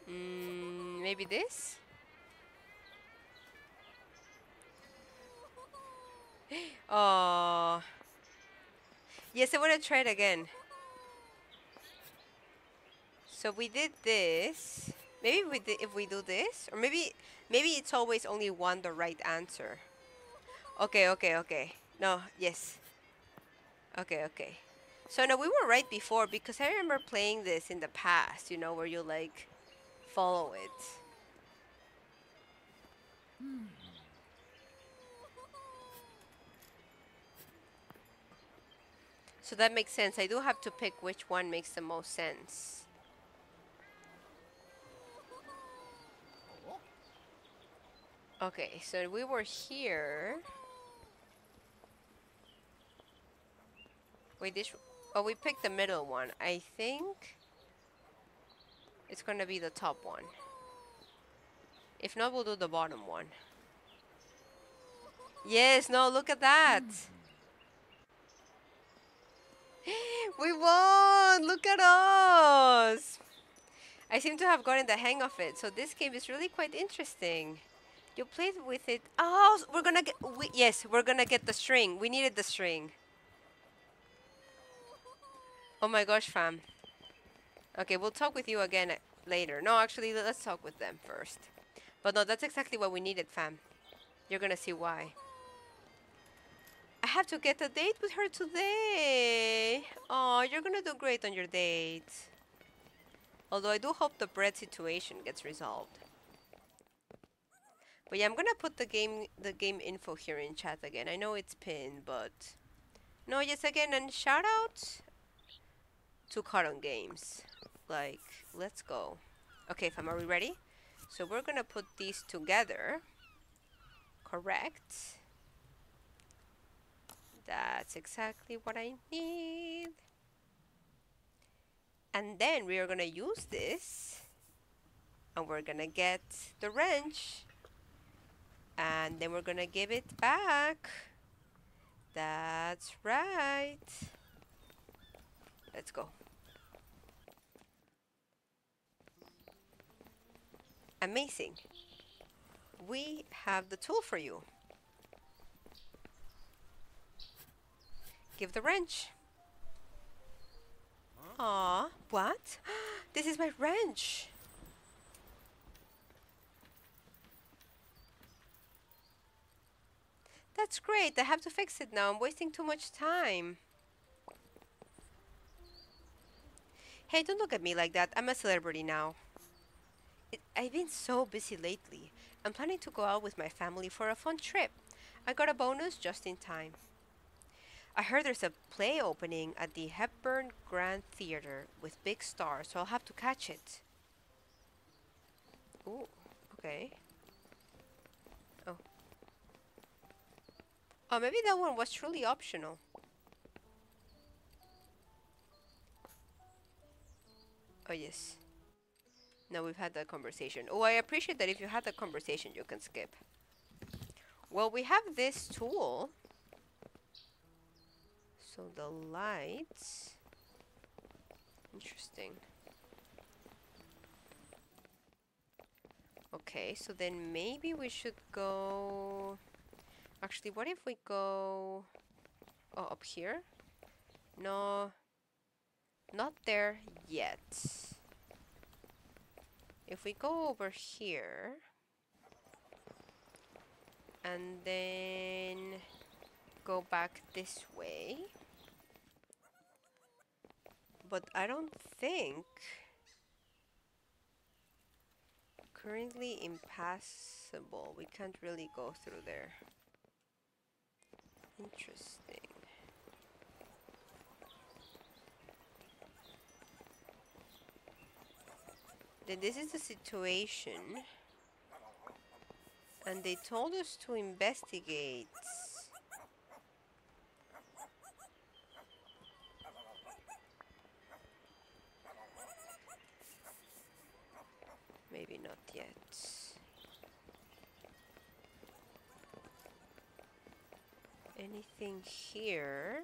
[SPEAKER 1] Mm, maybe this? Oh. Yes, I want to try it again. So we did this. Maybe we if we do this, or maybe maybe it's always only one the right answer. Okay, okay, okay. No, yes. Okay, okay. So no, we were right before because I remember playing this in the past. You know, where you like follow it. So that makes sense. I do have to pick which one makes the most sense. Okay, so we were here. Wait, this... Oh, we picked the middle one. I think... It's gonna be the top one. If not, we'll do the bottom one. Yes, no, look at that! we won! Look at us! I seem to have gotten the hang of it, so this game is really quite interesting. You played with it. Oh, we're gonna get. We, yes, we're gonna get the string. We needed the string. Oh my gosh, fam. Okay, we'll talk with you again uh, later. No, actually, let's talk with them first. But no, that's exactly what we needed, fam. You're gonna see why. I have to get a date with her today. Oh, you're gonna do great on your date. Although I do hope the bread situation gets resolved. But yeah, I'm gonna put the game the game info here in chat again. I know it's pinned, but no, yes again and shout out to Cotton Games. Like, let's go. Okay, fam, are we ready? So we're gonna put these together. Correct. That's exactly what I need. And then we are gonna use this and we're gonna get the wrench and then we're gonna give it back. That's right. Let's go. Amazing. We have the tool for you. Give the wrench. Aw, what? This is my wrench. That's great. I have to fix it now. I'm wasting too much time. Hey, don't look at me like that. I'm a celebrity now. It, I've been so busy lately. I'm planning to go out with my family for a fun trip. I got a bonus just in time. I heard there's a play opening at the Hepburn Grand Theater with big stars, so I'll have to catch it. Ooh, okay. Oh. Oh, maybe that one was truly optional. Oh, yes. Now we've had that conversation. Oh, I appreciate that if you had that conversation, you can skip. Well, we have this tool. So the lights. Interesting. Okay, so then maybe we should go... Actually, what if we go... Oh, up here? No. Not there yet. If we go over here... And then go back this way. But I don't think currently impassable. We can't really go through there. Interesting. Then this is the situation. And they told us to investigate. Maybe not yet. Anything here?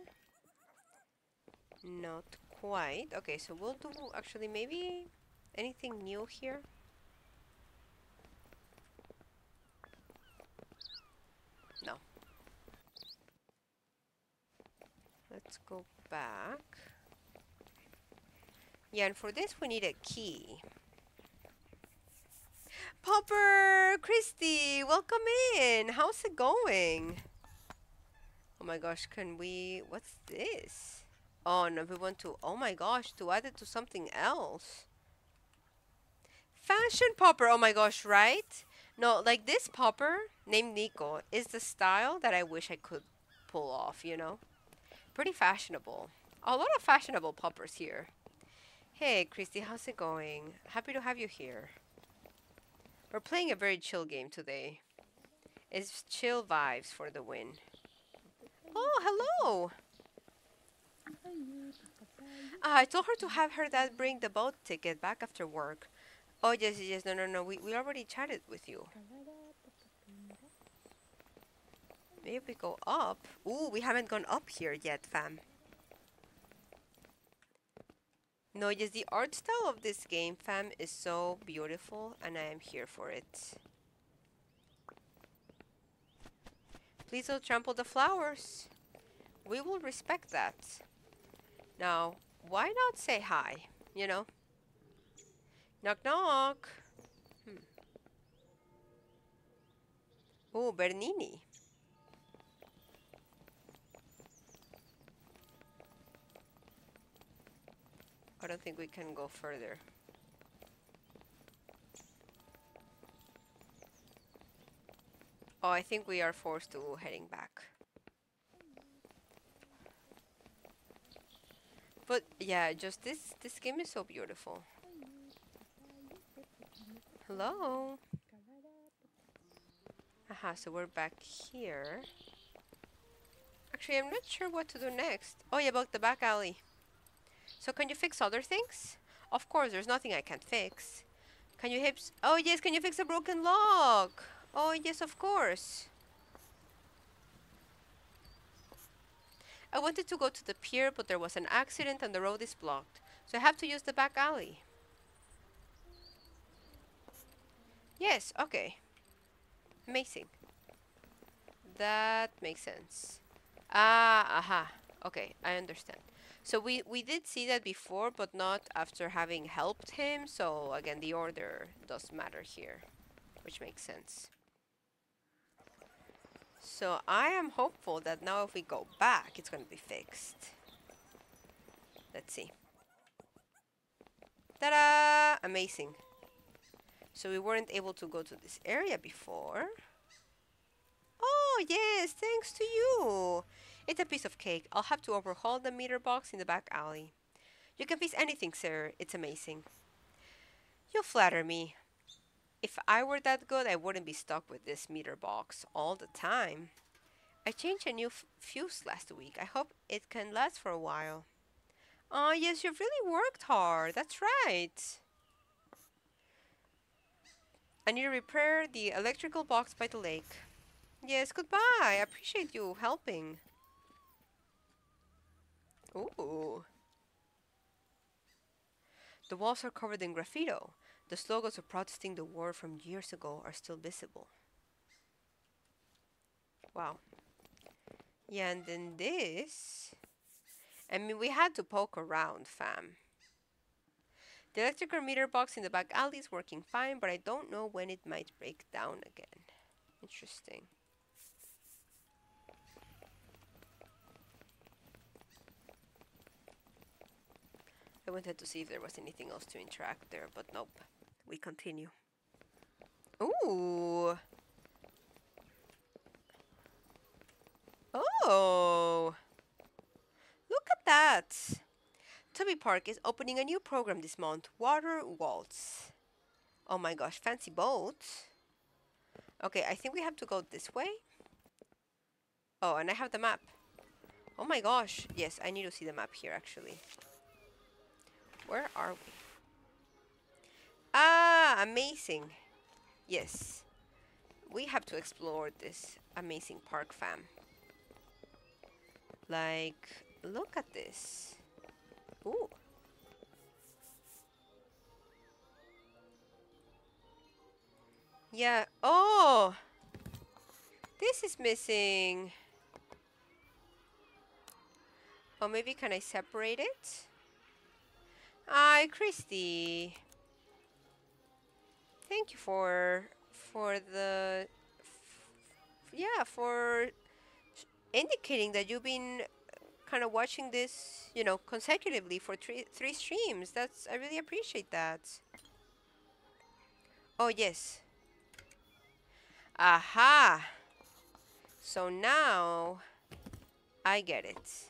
[SPEAKER 1] Not quite. Okay, so we'll do actually maybe anything new here? No. Let's go back. Yeah, and for this we need a key. Popper! Christy! Welcome in! How's it going? Oh my gosh, can we... What's this? Oh no, we want to... Oh my gosh, to add it to something else. Fashion popper! Oh my gosh, right? No, like this popper, named Nico, is the style that I wish I could pull off, you know? Pretty fashionable. A lot of fashionable poppers here. Hey, Christy, how's it going? Happy to have you here. We're playing a very chill game today. It's chill vibes for the win. Oh, hello! I told her to have her dad bring the boat ticket back after work. Oh, yes, yes, no, no, no, we, we already chatted with you. Maybe we go up. Ooh, we haven't gone up here yet, fam. No, yes, the art style of this game, fam, is so beautiful, and I am here for it. Please don't trample the flowers. We will respect that. Now, why not say hi, you know? Knock knock. Hmm. Oh, Bernini. I don't think we can go further. Oh, I think we are forced to heading back. But yeah, just this this game is so beautiful. Hello. Aha, so we're back here. Actually, I'm not sure what to do next. Oh yeah, about the back alley. So can you fix other things? Of course, there's nothing I can't fix. Can you hips? Oh yes, can you fix a broken log? Oh yes, of course. I wanted to go to the pier, but there was an accident and the road is blocked. So I have to use the back alley. Yes, okay. Amazing. That makes sense. Ah, aha. Okay, I understand. So we, we did see that before, but not after having helped him. So again, the order does matter here, which makes sense. So I am hopeful that now if we go back, it's going to be fixed. Let's see. Ta-da! Amazing. So we weren't able to go to this area before. Oh, yes, thanks to you. It's a piece of cake. I'll have to overhaul the meter box in the back alley. You can fix anything, sir. It's amazing. You flatter me. If I were that good, I wouldn't be stuck with this meter box all the time. I changed a new fuse last week. I hope it can last for a while. Oh, yes, you've really worked hard. That's right. I need to repair the electrical box by the lake. Yes, goodbye. I appreciate you helping. Ooh. The walls are covered in graffito. The slogans of protesting the war from years ago are still visible. Wow. Yeah, and then this. I mean, we had to poke around, fam. The electrical meter box in the back alley is working fine, but I don't know when it might break down again. Interesting. I wanted to see if there was anything else to interact there, but nope. We continue. Ooh. Oh. Look at that. Toby Park is opening a new program this month, Water Waltz. Oh my gosh, fancy boat. Okay, I think we have to go this way. Oh, and I have the map. Oh my gosh. Yes, I need to see the map here actually. Where are we? Ah, amazing. Yes. We have to explore this amazing park, fam. Like, look at this. Ooh. Yeah. Oh! This is missing. Or maybe can I separate it? Hi, Christy. Thank you for for the yeah for indicating that you've been uh, kind of watching this, you know, consecutively for three three streams. That's I really appreciate that. Oh yes. Aha. So now I get it.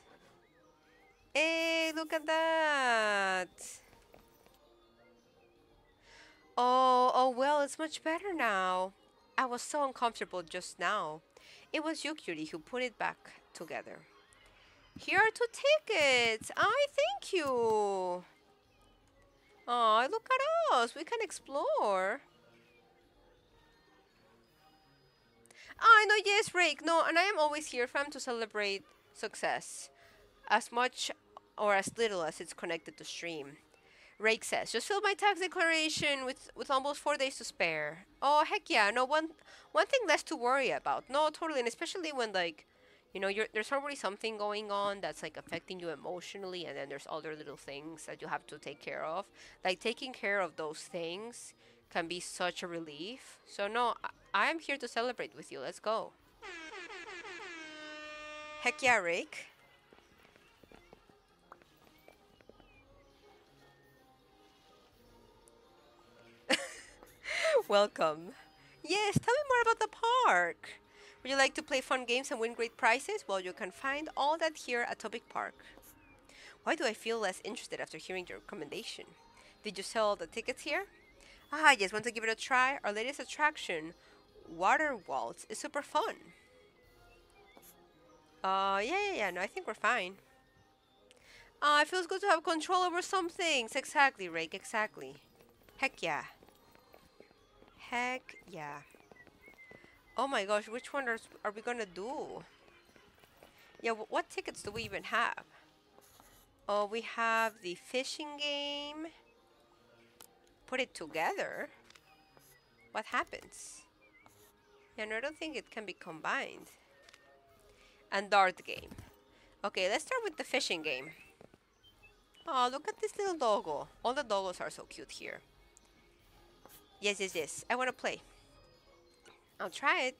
[SPEAKER 1] Hey, look at that. Oh, oh well, it's much better now. I was so uncomfortable just now. It was you, Cutie, who put it back together. Here are two tickets. I thank you. Oh, look at us. We can explore. I know, yes, Rake. No, and I am always here, fam, to celebrate success. As much or as little as it's connected to stream. Rake says, just filled my tax declaration with, with almost four days to spare. Oh, heck yeah. No, one, one thing less to worry about. No, totally. And especially when, like, you know, you're, there's already something going on that's, like, affecting you emotionally. And then there's other little things that you have to take care of. Like, taking care of those things can be such a relief. So, no, I, I'm here to celebrate with you. Let's go. Heck yeah, Rake. Welcome. Yes, tell me more about the park. Would you like to play fun games and win great prizes? Well, you can find all that here at Topic Park. Why do I feel less interested after hearing your recommendation? Did you sell all the tickets here? Ah, yes, want to give it a try? Our latest attraction, Water Waltz, is super fun. Uh, yeah, yeah, yeah, no, I think we're fine. Ah, it feels good to have control over some things. Exactly, Rake, exactly. Heck yeah. Heck yeah. Oh my gosh, which one are, are we gonna do? Yeah, wh what tickets do we even have? Oh, we have the fishing game. Put it together. What happens? No, I don't think it can be combined. And dart game. Okay, let's start with the fishing game. Oh, look at this little doggo. All the doggos are so cute here. Yes, yes, yes. I want to play. I'll try it.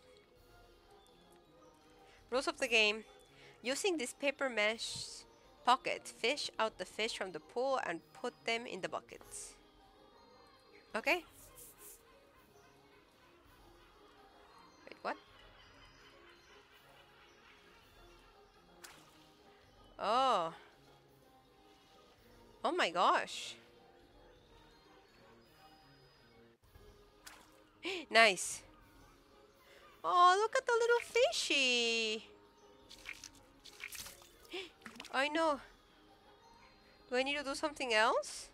[SPEAKER 1] Rules of the game. Using this paper mesh pocket, fish out the fish from the pool and put them in the buckets. Okay? Wait, what? Oh. Oh my gosh. nice. Oh, look at the little fishy. I know. Do I need to do something else?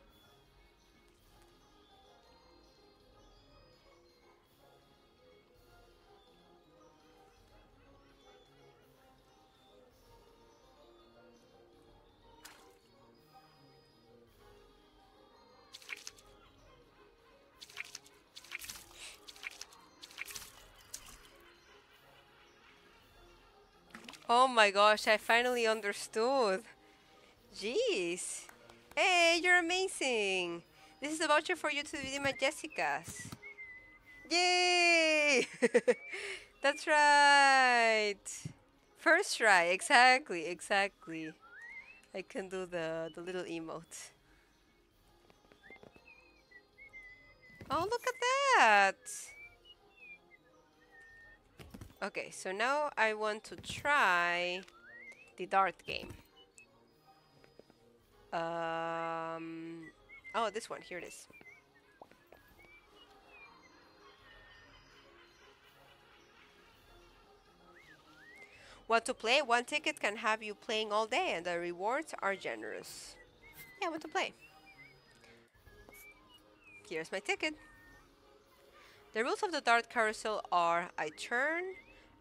[SPEAKER 1] Oh my gosh, I finally understood. Jeez. Hey, you're amazing. This is a voucher for you to visit my Jessica's. Yay! That's right. First try, exactly, exactly. I can do the, the little emote. Oh, look at that! Okay, so now I want to try the dart game. Um, oh, this one, here it is. Want to play? One ticket can have you playing all day and the rewards are generous. Yeah, I want to play. Here's my ticket. The rules of the dart carousel are I turn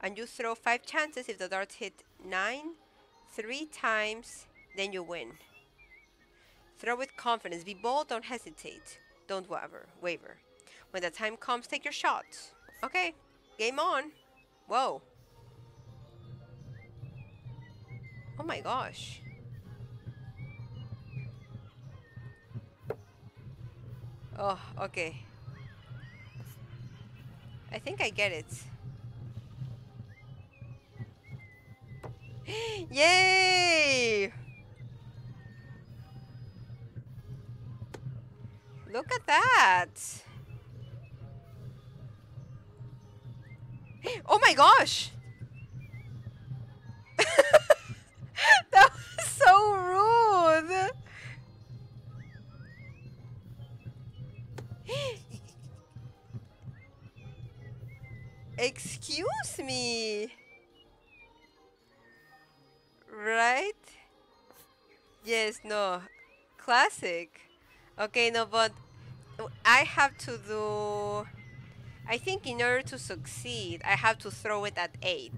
[SPEAKER 1] and you throw 5 chances if the dart hit 9 3 times, then you win. Throw with confidence. Be bold, don't hesitate. Don't waver. waver. When the time comes, take your shot. Okay, game on. Whoa. Oh my gosh. Oh, okay. I think I get it. Yay! Look at that! Oh my gosh! that was so rude! Excuse me! Right? Yes, no. Classic. Okay, no, but I have to do... I think in order to succeed, I have to throw it at 8.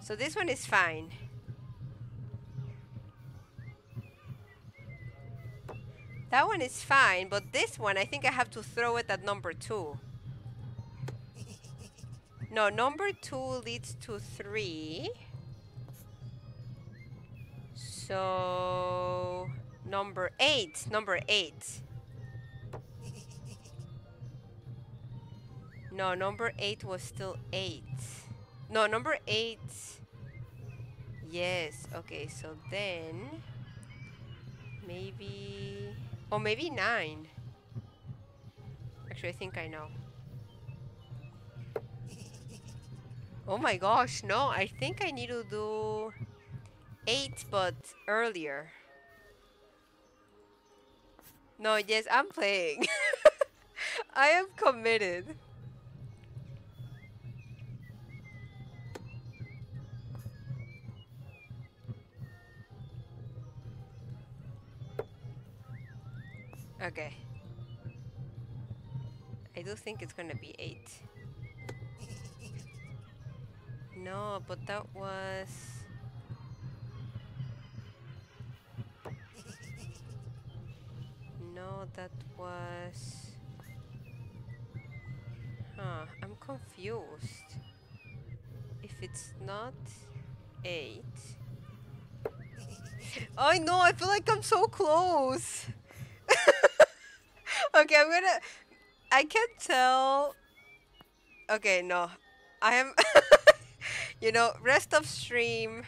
[SPEAKER 1] So this one is fine. That one is fine, but this one, I think I have to throw it at number 2. No, number 2 leads to 3. So, number 8, number 8. No, number 8 was still 8. No, number 8. Yes, okay, so then maybe or maybe 9. Actually, I think I know. Oh my gosh, no, I think I need to do 8 but earlier. No, yes, I'm playing. I am committed. Okay. I do think it's gonna be 8. No, but that was... No, that was... Huh, I'm confused. If it's not 8... I know, I feel like I'm so close! okay, I'm gonna... I can't tell... Okay, no. I am... you know, rest of stream...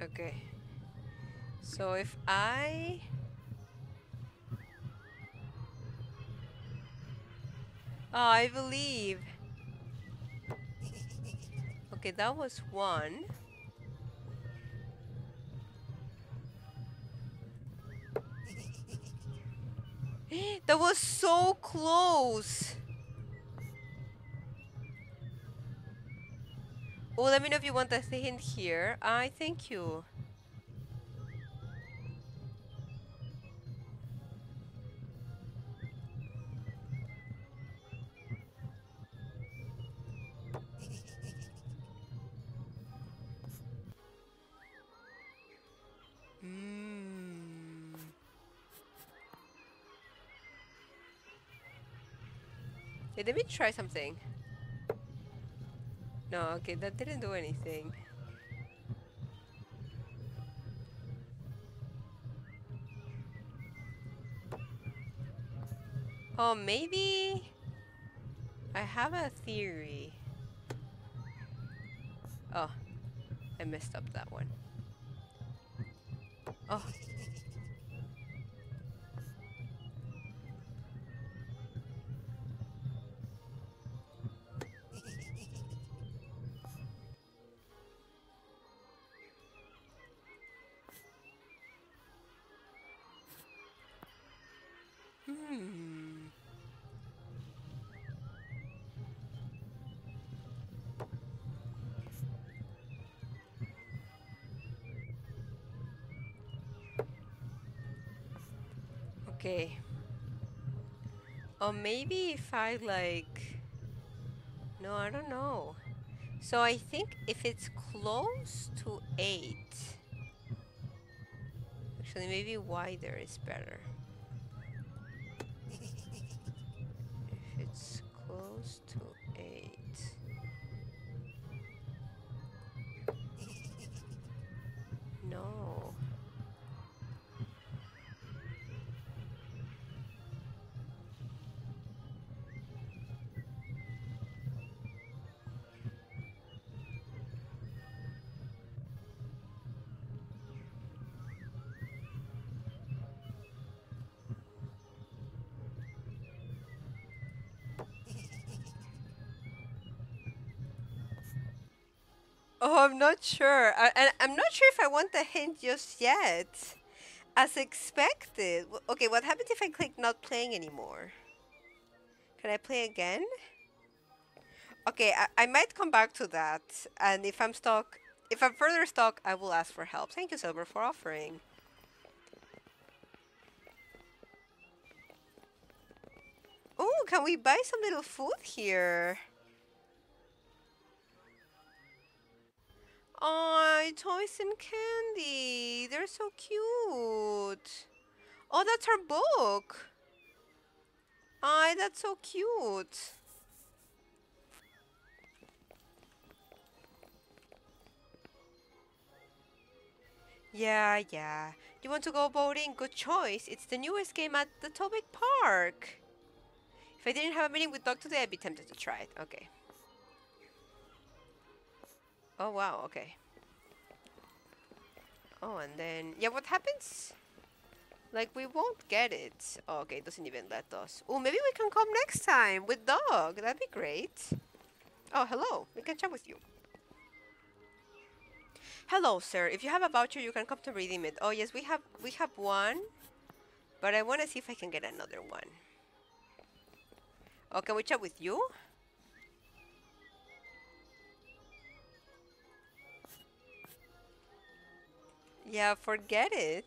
[SPEAKER 1] Okay. So if I... Oh, I believe. Okay, that was one. that was so close. Oh, let me know if you want a hint here. I thank you. Wait, let me try something. No, okay, that didn't do anything. Oh, maybe I have a theory. Oh, I messed up that one. Oh. Okay. Or maybe if I like... No, I don't know. So I think if it's close to 8... Actually, maybe wider is better. Oh, I'm not sure. I, and I'm not sure if I want the hint just yet. As expected. Okay, what happens if I click not playing anymore? Can I play again? Okay, I, I might come back to that. And if I'm stuck, if I'm further stuck, I will ask for help. Thank you, Silver, for offering. Oh, can we buy some little food here? Oh, toys and candy. They're so cute. Oh, that's her book. Ay, that's so cute. Yeah, yeah. You want to go boating? Good choice. It's the newest game at the Topic Park. If I didn't have a meeting with Doc today, I'd be tempted to try it. Okay. Oh, wow, okay. Oh, and then... Yeah, what happens? Like, we won't get it. Oh, okay, it doesn't even let us. Oh, maybe we can come next time with Dog. That'd be great. Oh, hello. We can chat with you. Hello, sir. If you have a voucher, you can come to redeem it. Oh, yes, we have we have one. But I want to see if I can get another one. Oh, can we chat with you? Yeah, forget it.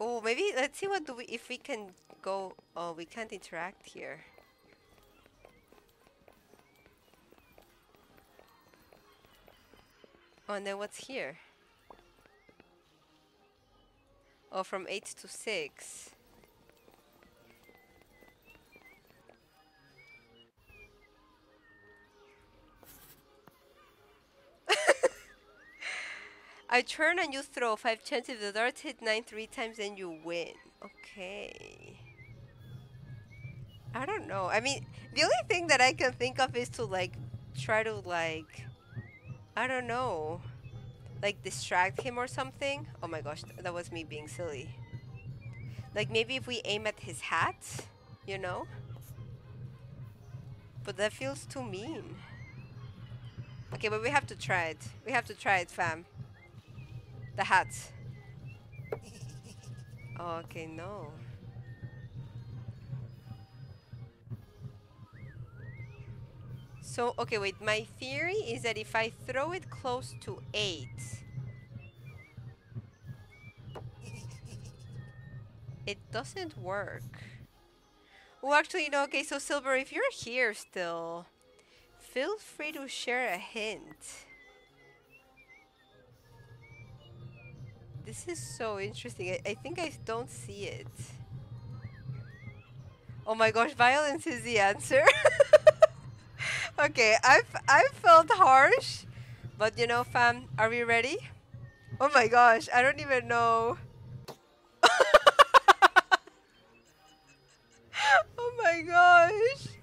[SPEAKER 1] Oh, maybe let's see what do we if we can go. Oh, we can't interact here. Oh, and then what's here? Oh, from 8 to 6. I turn and you throw. Five chances. The dart hit nine three times and you win. Okay. I don't know. I mean, the only thing that I can think of is to like try to like I don't know. Like distract him or something. Oh my gosh, th- that was me being silly. Like maybe if we aim at his hat, you know? But that feels too mean. Okay, but we have to try it. We have to try it, fam. The hat. Oh, okay, no. So, okay, wait. My theory is that if I throw it close to 8, it doesn't work. Oh, actually, no. Okay, so Silver, if you're here still, feel free to share a hint. This is so interesting. I, I think I don't see it. Oh my gosh, violence is the answer. okay, I've I felt harsh, but you know, fam, are we ready? Oh my gosh, I don't even know. oh my gosh.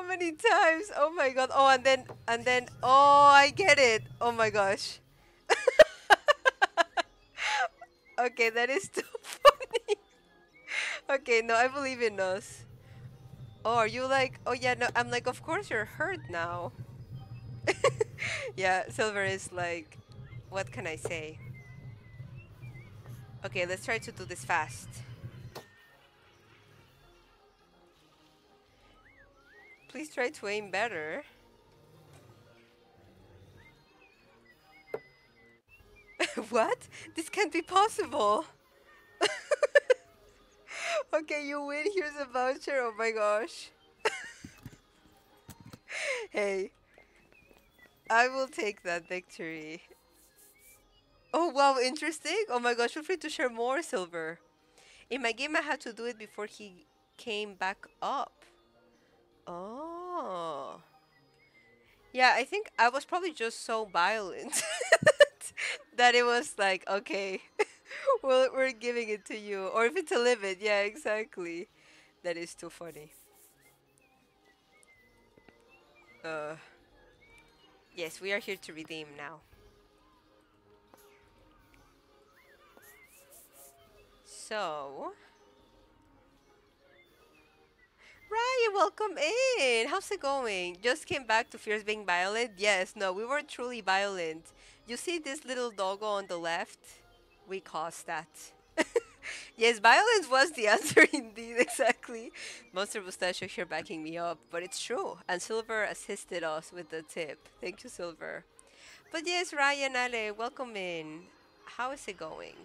[SPEAKER 1] How many times? Oh my god. Oh, and then and then oh, I get it. Oh my gosh. okay, that is too funny. okay, no, I believe in us. Oh, are you like? Oh yeah, no. I'm like, of course you're hurt now. yeah, Silver is like, what can I say? Okay, let's try to do this fast. Please try to aim better. what? This can't be possible. okay, you win. Here's a voucher. Oh my gosh. hey. I will take that victory. Oh wow, interesting. Oh my gosh, feel free to share more, Silver. In my game, I had to do it before he came back up. Oh. Yeah, I think I was probably just so violent that it was like, okay, well, we're giving it to you. Or if it's a limit, yeah, exactly. That is too funny. Uh, yes, we are here to redeem now. So, Ryan, welcome in. How's it going? Just came back to Fierce being violent? Yes, no, we were truly violent. You see this little doggo on the left? We caused that. yes, violence was the answer indeed, exactly. Monster Mustachio here backing me up, but it's true. And Silver assisted us with the tip. Thank you, Silver. But yes, Ryan, Ale, welcome in. How is it going?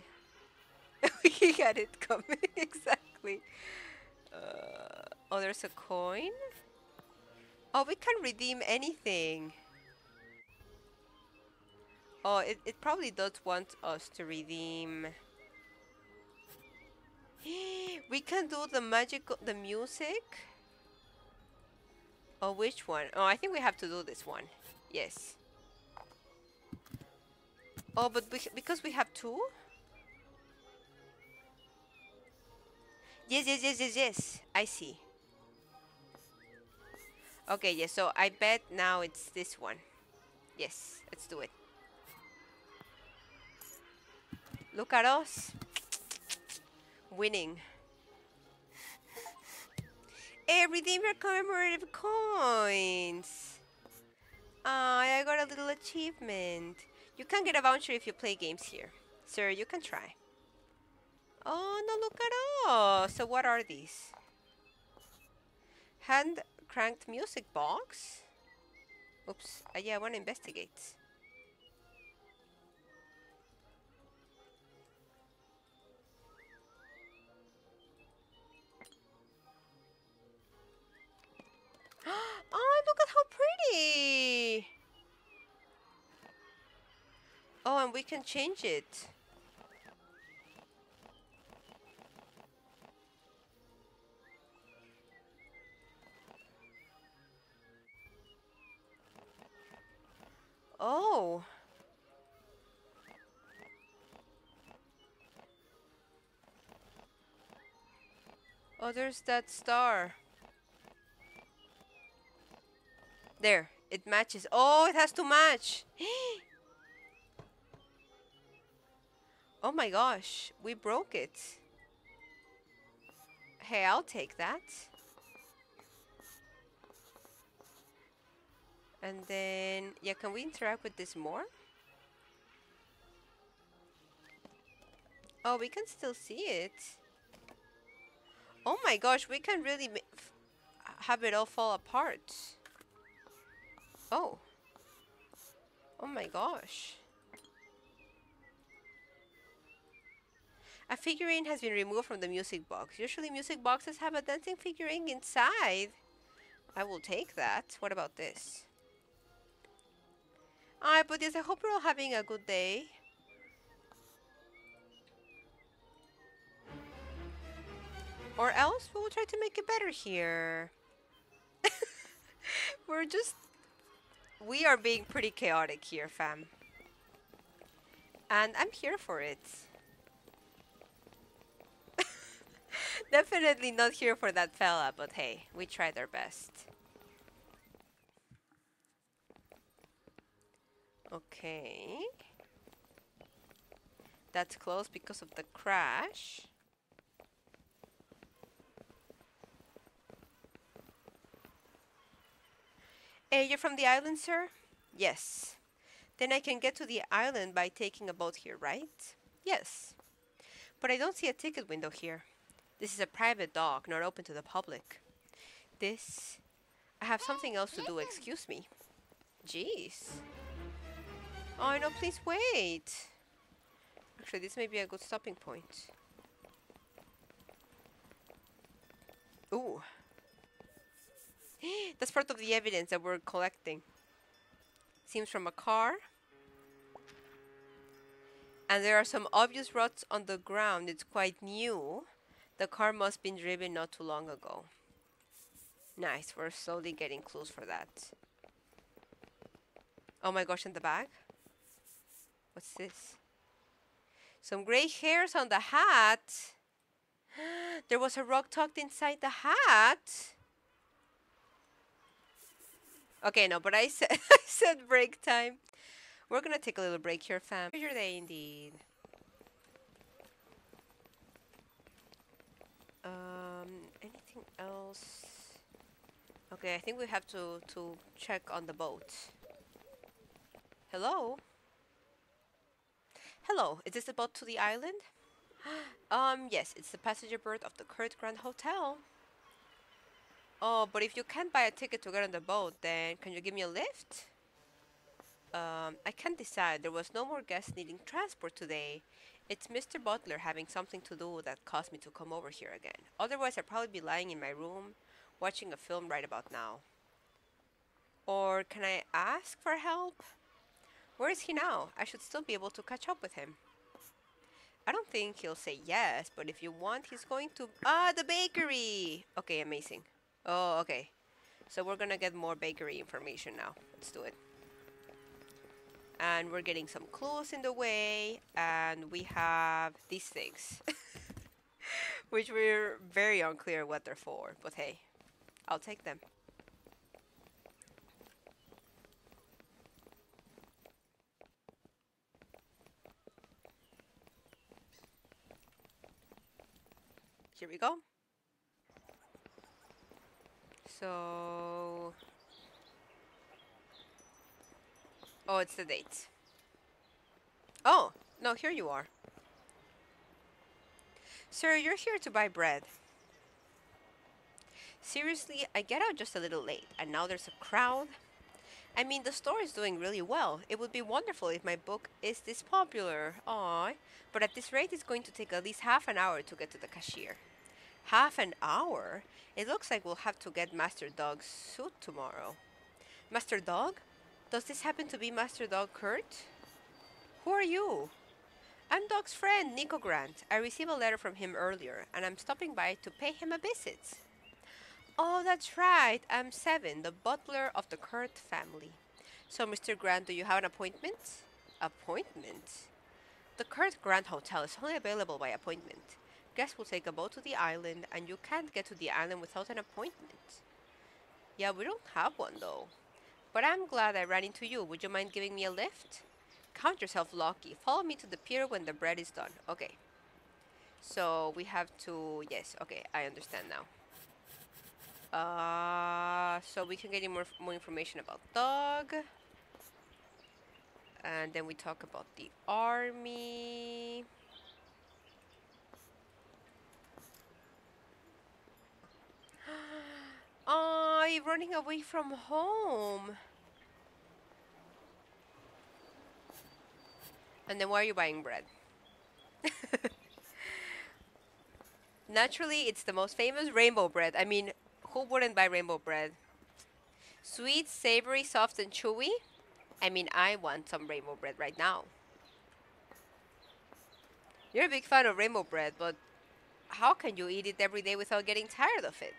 [SPEAKER 1] we got it coming, exactly. Uh, oh, there's a coin? Oh, we can redeem anything. Oh, it, it probably does want us to redeem... we can do the magical, the music? Oh, which one? Oh, I think we have to do this one. Yes. Oh, but because we have two? Yes, yes, yes, yes, yes. I see. Okay, yes, so I bet now it's this one. Yes, let's do it. Look at us. Winning. Hey, your commemorative coins. Ah, I got a little achievement. You can get a voucher if you play games here. Sir, you can try. Oh, no, look at all. So what are these? Hand cranked music box? Oops. Uh, yeah, I want to investigate. oh, look at how pretty! Oh, and we can change it. Oh. Oh, there's that star. There, it matches. Oh, it has to match. oh my gosh, we broke it. Hey, I'll take that. And then, yeah, can we interact with this more? Oh, we can still see it. Oh my gosh, we can really have it all fall apart. Oh. Oh my gosh. A figurine has been removed from the music box. Usually music boxes have a dancing figurine inside. I will take that. What about this? Hi, Buddhist. I hope you're all having a good day. Or else we'll try to make it better here. We're just... We are being pretty chaotic here, fam. And I'm here for it. Definitely not here for that fella, but hey, we tried our best. Okay. That's closed because of the crash. Hey, you're from the island, sir? Yes. Then I can get to the island by taking a boat here, right? Yes. But I don't see a ticket window here. This is a private dock, not open to the public. This... I have something else to do, excuse me. Jeez. Oh, no, please wait. Actually, this may be a good stopping point. Ooh. That's part of the evidence that we're collecting. Seems from a car. And there are some obvious ruts on the ground. It's quite new. The car must have been driven not too long ago. Nice, we're slowly getting clues for that. Oh my gosh, in the bag? What's this? Some gray hairs on the hat. there was a rock tucked inside the hat. Okay, no, but I said I said break time. We're gonna take a little break here, fam. Your day, indeed. Um, anything else? Okay, I think we have to to check on the boat. Hello. Hello, is this the boat to the island? um, yes, it's the passenger berth of the Kurt Grand Hotel. Oh, but if you can't buy a ticket to get on the boat, then can you give me a lift? Um, I can't decide. There was no more guests needing transport today. It's Mr. Butler having something to do that caused me to come over here again. Otherwise, I'd probably be lying in my room watching a film right about now. Or can I ask for help? Where is he now? I should still be able to catch up with him. I don't think he'll say yes, but if you want, he's going to... Ah, the bakery! Okay, amazing. Oh, okay. So we're gonna get more bakery information now. Let's do it. And we're getting some clues in the way, and we have these things. Which we're very unclear what they're for, but hey, I'll take them. Here we go. So... Oh, it's the date. Oh, no, here you are. Sir, you're here to buy bread. Seriously, I get out just a little late, and now there's a crowd. I mean, the store is doing really well. It would be wonderful if my book is this popular. Aw, but at this rate, it's going to take at least half an hour to get to the cashier. Half an hour? It looks like we'll have to get Master Dog's suit tomorrow. Master Dog? Does this happen to be Master Dog Kurt? Who are you? I'm Dog's friend, Nico Grant. I received a letter from him earlier, and I'm stopping by to pay him a visit. Oh, that's right. I'm Seven, the butler of the Kurt family. So, Mr. Grant, do you have an appointment? Appointment? The Kurt Grand Hotel is only available by appointment. Guests will take a boat to the island, and you can't get to the island without an appointment. Yeah, we don't have one though. But I'm glad I ran into you. Would you mind giving me a lift? Count yourself lucky. Follow me to the pier when the bread is done. Okay. So we have to... Yes, okay, I understand now. Uh, so we can get more, more information about dog. And then we talk about the army. Oh, running away from home. And then why are you buying bread? Naturally, it's the most famous rainbow bread. I mean, who wouldn't buy rainbow bread? Sweet, savory, soft, and chewy? I mean, I want some rainbow bread right now. You're a big fan of rainbow bread, but how can you eat it every day without getting tired of it?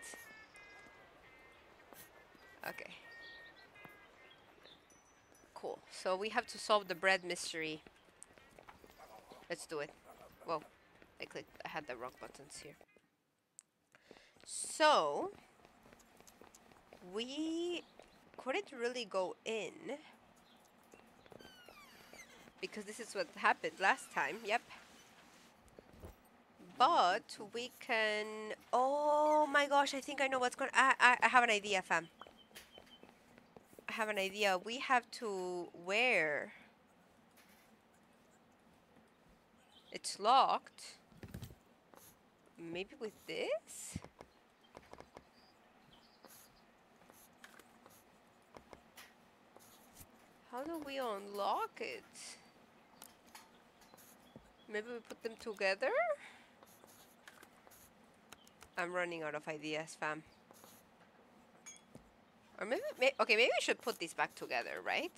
[SPEAKER 1] Okay. Cool. So we have to solve the bread mystery. Let's do it. Whoa. I clicked. I had the wrong buttons here. So we couldn't really go in because this is what happened last time. Yep. But we can. Oh my gosh! I think I know what's going. I I, I have an idea, fam. I have an idea. We have to wear. It's locked. Maybe with this? How do we unlock it? Maybe we put them together? I'm running out of ideas, fam. Or maybe, may okay, maybe we should put these back together, right?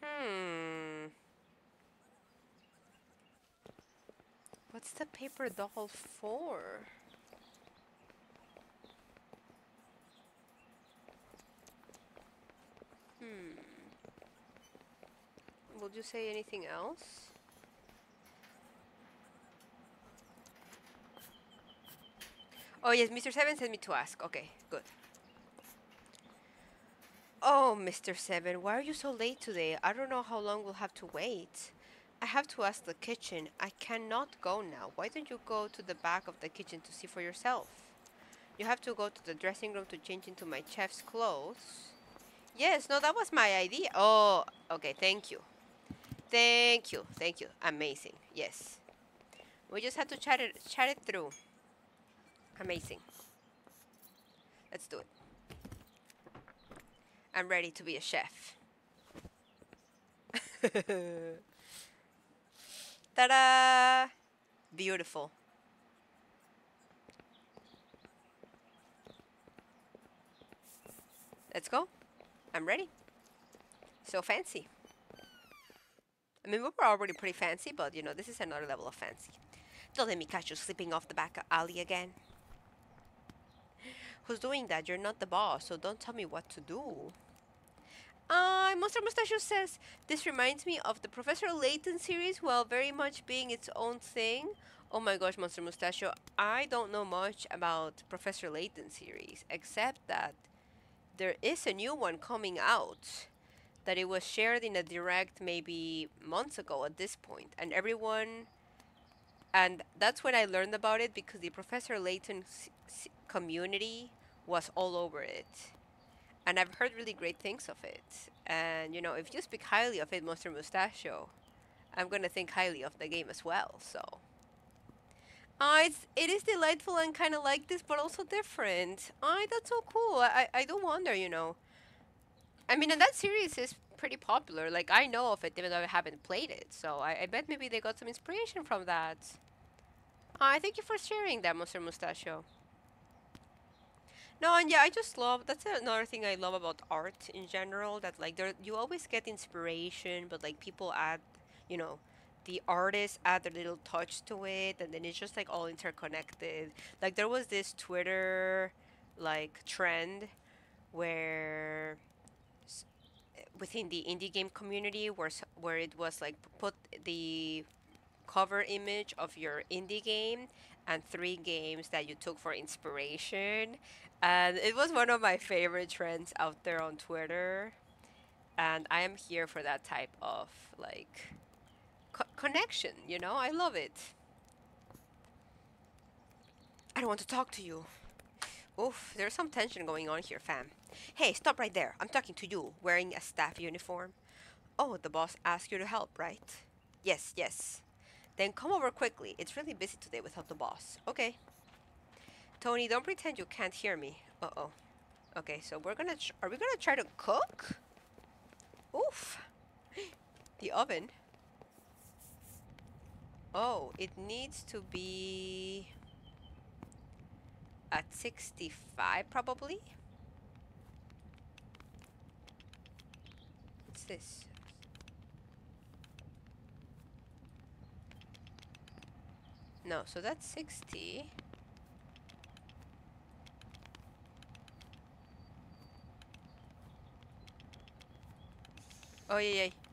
[SPEAKER 1] Hmm. What's the paper doll for? Hmm. Would you say anything else? Oh yes, Mr. Seven sent me to ask. Okay, good. Oh, Mr. Seven, why are you so late today? I don't know how long we'll have to wait. I have to ask the kitchen. I cannot go now. Why don't you go to the back of the kitchen to see for yourself? You have to go to the dressing room to change into my chef's clothes. Yes, no, that was my idea. Oh, okay, thank you. Thank you, thank you. Amazing, yes. We just had to chat it, chat it through. Amazing. Let's do it. I'm ready to be a chef. Ta-da! Beautiful. Let's go. I'm ready. So fancy. I mean, we were already pretty fancy, but you know, this is another level of fancy. Don't let me catch you slipping off the back alley again. Who's doing that? You're not the boss, so don't tell me what to do. Uh, Monster Mustachio says, this reminds me of the Professor Layton series while very much being its own thing. Oh my gosh, Monster Mustachio, I don't know much about Professor Layton series, except that there is a new one coming out that it was shared in a direct maybe months ago at this point and everyone and that's when I learned about it because the Professor Layton community was all over it and I've heard really great things of it. And you know, if you speak highly of it, Monster Mustachio, I'm gonna think highly of the game as well. So, uh, it's it is delightful and kind of like this, but also different. Uh, that's so cool. I I do wonder, you know. I mean, and that series is pretty popular. Like I know of it, even though I haven't played it. So I, I bet maybe they got some inspiration from that. Uh, thank you for sharing that, Monster Mustachio. No, and yeah, I just love that's another thing I love about art in general. That like there you always get inspiration, but like people add, you know, the artists add their little touch to it, and then it's just like all interconnected. Like there was this Twitter like trend where within the indie game community where where it was like put the cover image of your indie game and three games that you took for inspiration and it was one of my favorite trends out there on Twitter. And I am here for that type of like co connection, you know? I love it. I don't want to talk to you. Oof, there's some tension going on here, fam. Hey, stop right there. I'm talking to you, wearing a staff uniform. Oh, the boss asked you to help, right? Yes, yes. Then come over quickly. It's really busy today without the boss. Okay. Tony, don't pretend you can't hear me. Uh-oh. Okay, so we're gonna... Are we gonna try to cook? Oof. the oven. Oh, it needs to be at 65 probably. What's this? No, so that's 60. Oh, yeah, yeah.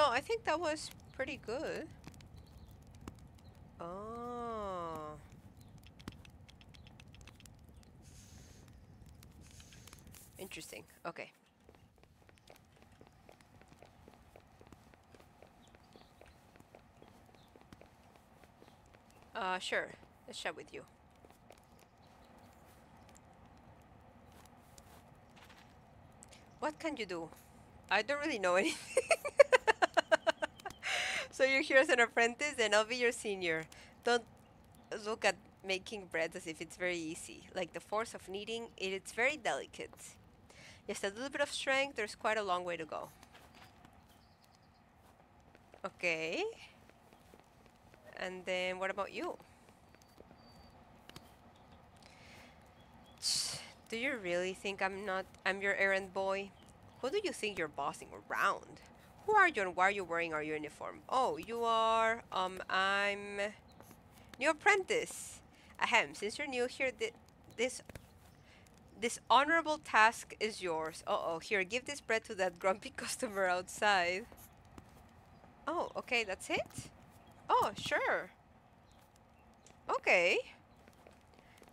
[SPEAKER 1] No, I think that was pretty good. Oh. Interesting. Okay. Uh, sure. Let's chat with you. What can you do? I don't really know anything. So you're here as an apprentice and I'll be your senior. Don't look at making bread as if it's very easy. Like the force of kneading, it, it's very delicate. Just a little bit of strength, there's quite a long way to go. Okay. And then what about you? Do you really think I'm not I'm your errand boy? Who do you think you're bossing around? Who are you and why are you wearing our uniform? Oh, you are um I'm new apprentice. Ahem, since you're new here th this this honorable task is yours. Uh-oh, here, give this bread to that grumpy customer outside. Oh, okay, that's it? Oh, sure. Okay.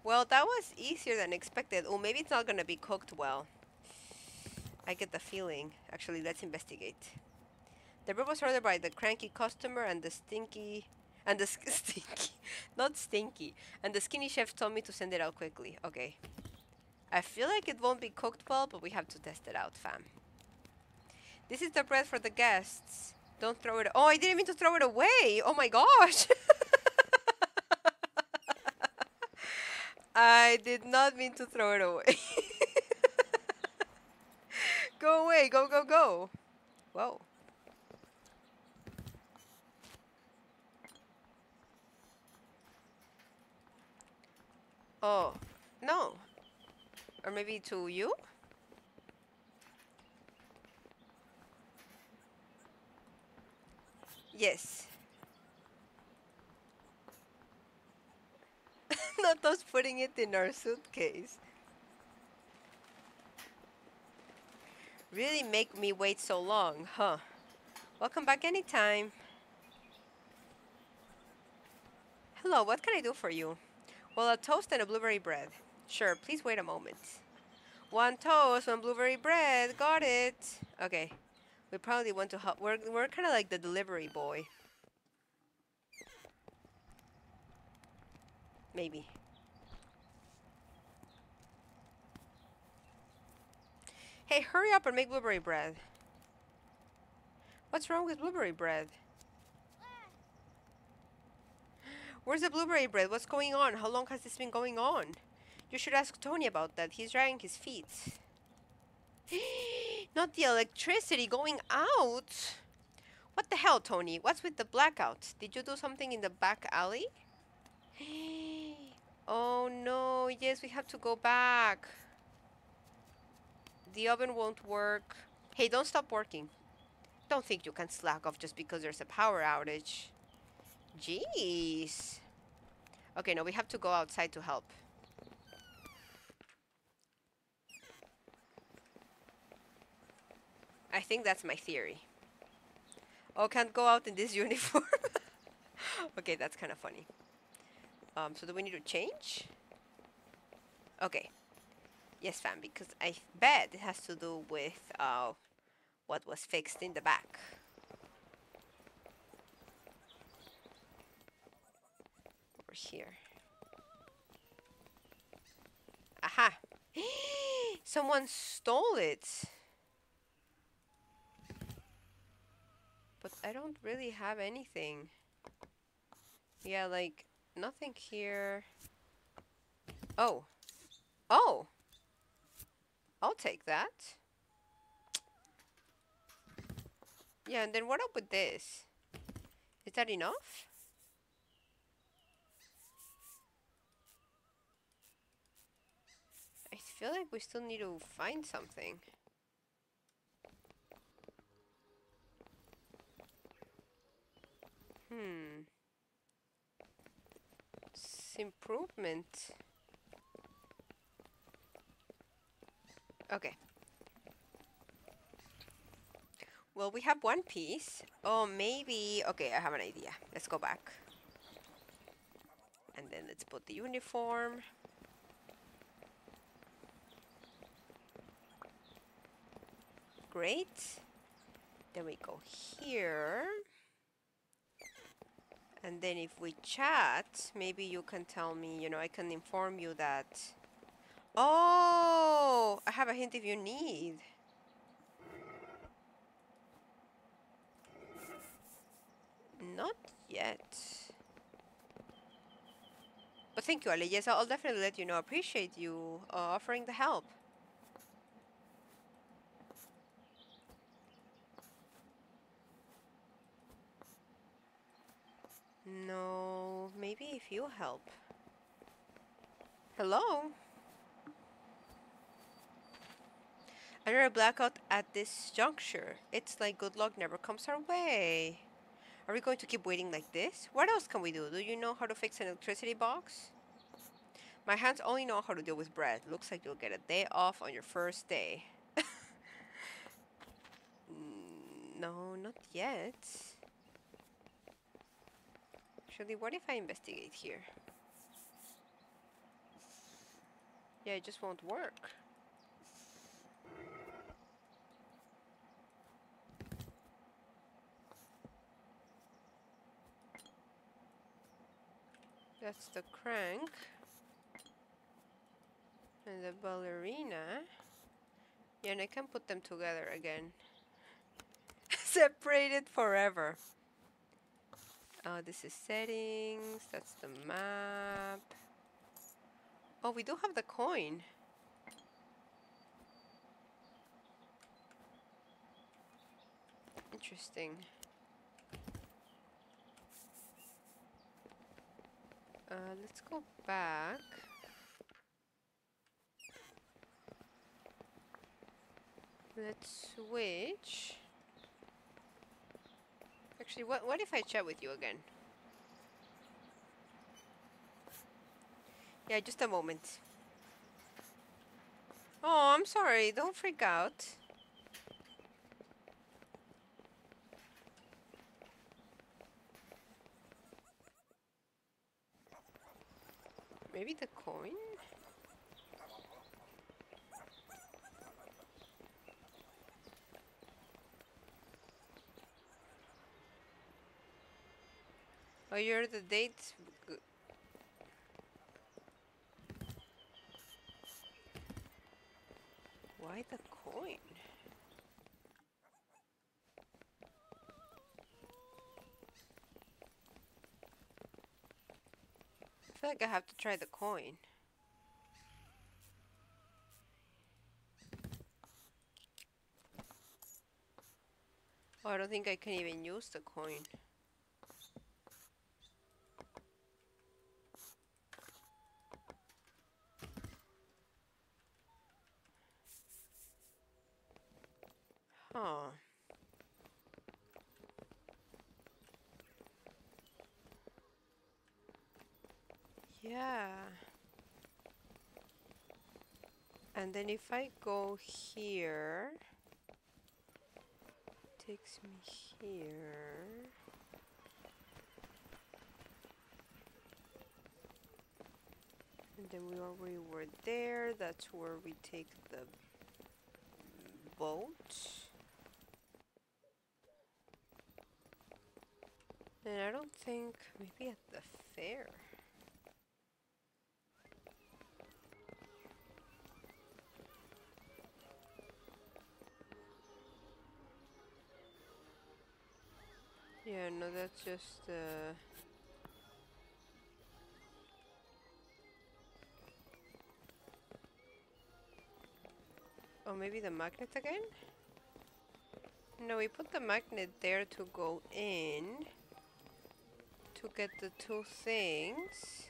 [SPEAKER 1] Well, that was easier than expected. Oh, maybe it's not gonna be cooked well. I get the feeling. Actually, let's investigate. The bread was ordered by the cranky customer and the stinky... And the stinky... Not stinky. And the skinny chef told me to send it out quickly. Okay. I feel like it won't be cooked well, but we have to test it out, fam. This is the bread for the guests. Don't throw it. Oh, I didn't mean to throw it away. Oh my gosh. I did not mean to throw it away. go away. Go, go, go. Whoa. Oh, no. Or maybe to you? Yes. Not us putting it in our suitcase. Really make me wait so long, huh? Welcome back anytime. Hello, what can I do for you? Well, a toast and a blueberry bread. Sure, please wait a moment. One toast, one blueberry bread. Got it. Okay. We probably want to help. We're, we're kind of like the delivery boy. Maybe. Hey, hurry up and make blueberry bread. What's wrong with blueberry bread? Where's the blueberry bread? What's going on? How long has this been going on? You should ask Tony about that. He's dragging his feet. Not the electricity going out. What the hell, Tony? What's with the blackout? Did you do something in the back alley? oh no, yes, we have to go back. The oven won't work. Hey, don't stop working. Don't think you can slack off just because there's a power outage. Jeez. Okay, no, we have to go outside to help. I think that's my theory. Oh, can't go out in this uniform. okay, that's kind of funny. Um, so do we need to change? Okay. Yes, fam, because I bet it has to do with uh, what was fixed in the back. Here. Aha! Someone stole it! But I don't really have anything. Yeah, like, nothing here. Oh. Oh! I'll take that. Yeah, and then what up with this? Is that enough? feel like we still need to find something. Hmm. It's improvement. Okay. Well, we have one piece. Oh, maybe... Okay, I have an idea. Let's go back. And then let's put the uniform. Great. Then we go here. And then if we chat, maybe you can tell me, you know, I can inform you that... Oh, I have a hint if you need. Not yet. But thank you, Ali. Yes, I'll definitely let you know. Appreciate you uh, offering the help. No, maybe if you help. Hello? Another blackout at this juncture. It's like good luck never comes our way. Are we going to keep waiting like this? What else can we do? Do you know how to fix an electricity box? My hands only know how to deal with bread. Looks like you'll get a day off on your first day. no, not yet. Actually, what if I investigate here? Yeah, it just won't work. That's the crank. And the ballerina. Yeah, and I can put them together again. Separated forever. Oh, this is settings. That's the map. Oh, we do have the coin. Interesting. Uh, let's go back. Let's switch. Actually, what, what if I chat with you again? Yeah, just a moment. Oh, I'm sorry. Don't freak out. Maybe the coin? Oh, you're the date. Why the coin? I feel like I have to try the coin. Oh, I don't think I can even use the coin. Huh. Yeah. And then if I go here, takes me here. And then we already were there. That's where we take the boat. And I don't think maybe at the fair. Yeah, no, that's just uh Oh, maybe the magnet again? No, we put the magnet there to go in to get the two things.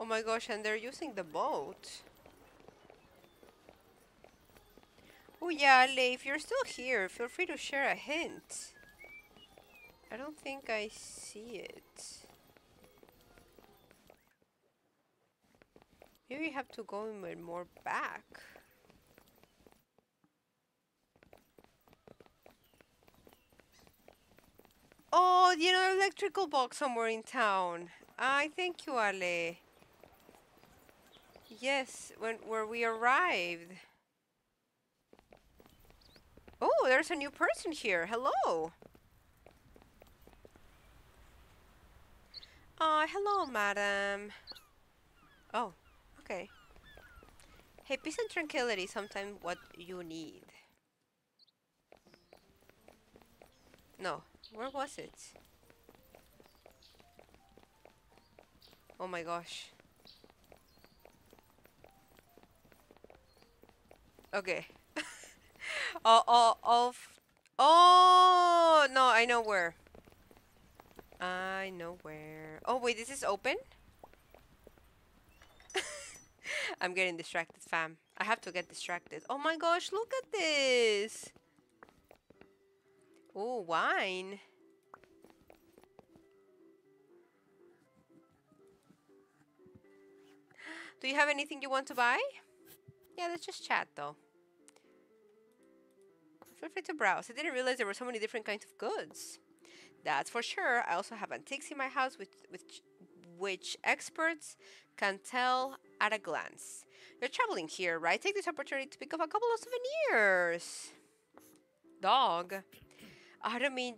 [SPEAKER 1] Oh my gosh, and they're using the boat. Oh yeah, Ale, if you're still here, feel free to share a hint. I don't think I see it. Maybe have to go in more back. Oh, you know, electrical box somewhere in town. I thank you, Ale. Yes, when where we arrived. Oh, there's a new person here. Hello. Oh, hello, madam. Oh, okay. Hey, peace and tranquility sometimes what you need. No, where was it? Oh my gosh. Okay. Oh, oh, oh, oh, no, I know where. I know where. Oh, wait, this is open? I'm getting distracted, fam. I have to get distracted. Oh my gosh, look at this. Oh, wine. Do you have anything you want to buy? Yeah, let's just chat though. Feel free to browse. I didn't realize there were so many different kinds of goods. That's for sure. I also have antiques in my house which, with which experts can tell at a glance. You're traveling here, right? Take this opportunity to pick up a couple of souvenirs. Dog. I don't mean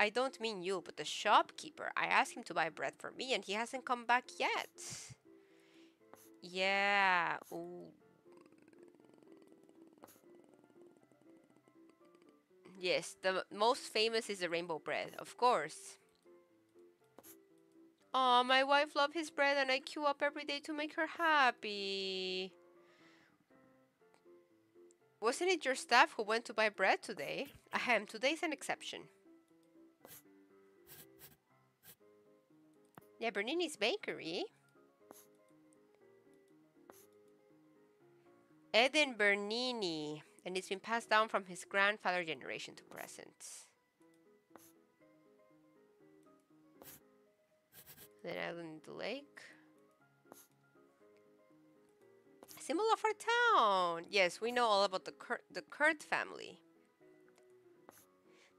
[SPEAKER 1] I don't mean you, but the shopkeeper. I asked him to buy bread for me and he hasn't come back yet. Yeah. Ooh. Yes, the most famous is the rainbow bread, of course. Oh, my wife loves his bread and I queue up every day to make her happy. Wasn't it your staff who went to buy bread today? Ahem, today's an exception. Yeah, Bernini's Bakery. Eden Bernini and it's been passed down from his grandfather generation to present. Then Island Lake. Symbol of our town. Yes, we know all about the the Kurt family.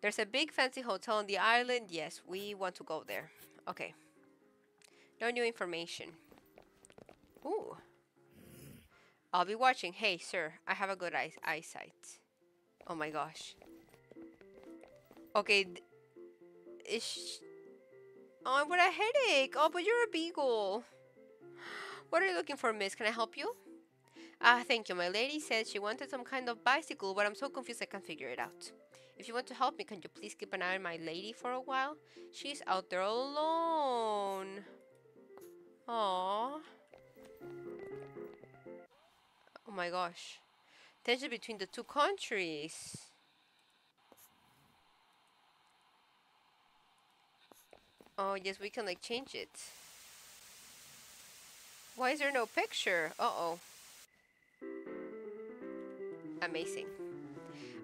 [SPEAKER 1] There's a big fancy hotel on the island. Yes, we want to go there. Okay. No new information. Ooh. I'll be watching. Hey, sir, I have a good eye eyesight. Oh my gosh. Okay. Is oh, got a headache. Oh, but you're a beagle. What are you looking for, miss? Can I help you? Ah, thank you. My lady said she wanted some kind of bicycle, but I'm so confused I can't figure it out. If you want to help me, can you please keep an eye on my lady for a while? She's out there alone. Aww. Oh my gosh. Tension between the two countries. Oh, yes, we can like change it. Why is there no picture? Uh-oh. Amazing.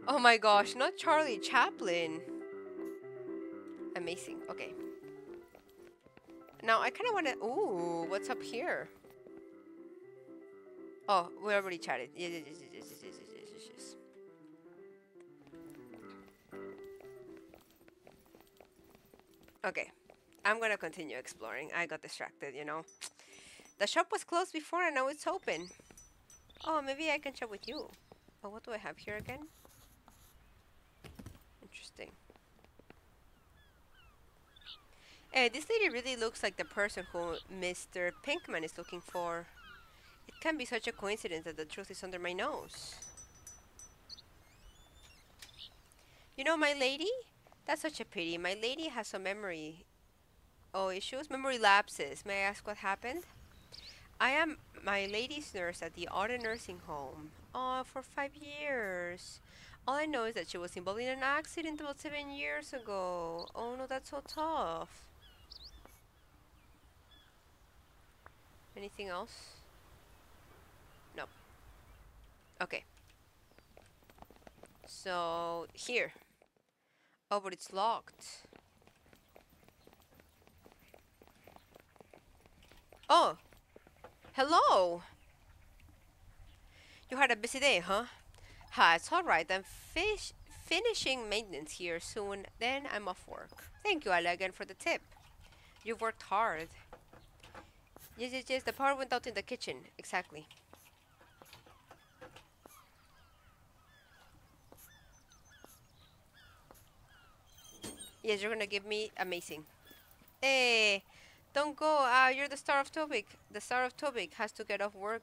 [SPEAKER 1] Oh my gosh, not Charlie Chaplin. Amazing. Okay. Now I kind of want to... Ooh, what's up here? Oh, we already chatted. Yes, yes, yes, yes, yes, yes, yes, yes. Okay, I'm gonna continue exploring. I got distracted, you know. The shop was closed before and now it's open. Oh, maybe I can chat with you. Oh, what do I have here again? Interesting. Hey, this lady really looks like the person who Mr. Pinkman is looking for. It can be such a coincidence that the truth is under my nose. You know, my lady? That's such a pity. My lady has some memory. Oh, issues? Memory lapses. May I ask what happened? I am my lady's nurse at the Auto Nursing Home. Oh, for five years. All I know is that she was involved in an accident about seven years ago. Oh no, that's so tough. Anything else? No. Okay. So, here. Oh, but it's locked. Oh! Hello! You had a busy day, huh? Ha, it's alright. I'm fish finishing maintenance here soon. Then I'm off work. Thank you, Ale, again for the tip. You've worked hard. Yes, yes, yes. The power went out in the kitchen. Exactly. Yes, you're gonna give me amazing. Hey, don't go. Ah, you're the star of Topic. The star of Topic has to get off work.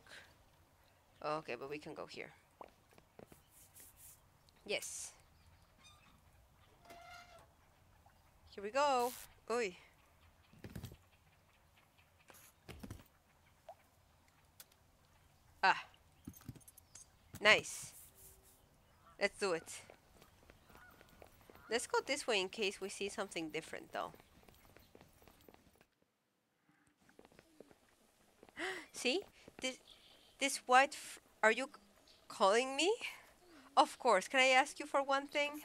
[SPEAKER 1] Okay, but we can go here. Yes. Here we go. Oi. Ah. Nice. Let's do it. Let's go this way in case we see something different though. see? This this white are you calling me? Of course. Can I ask you for one thing?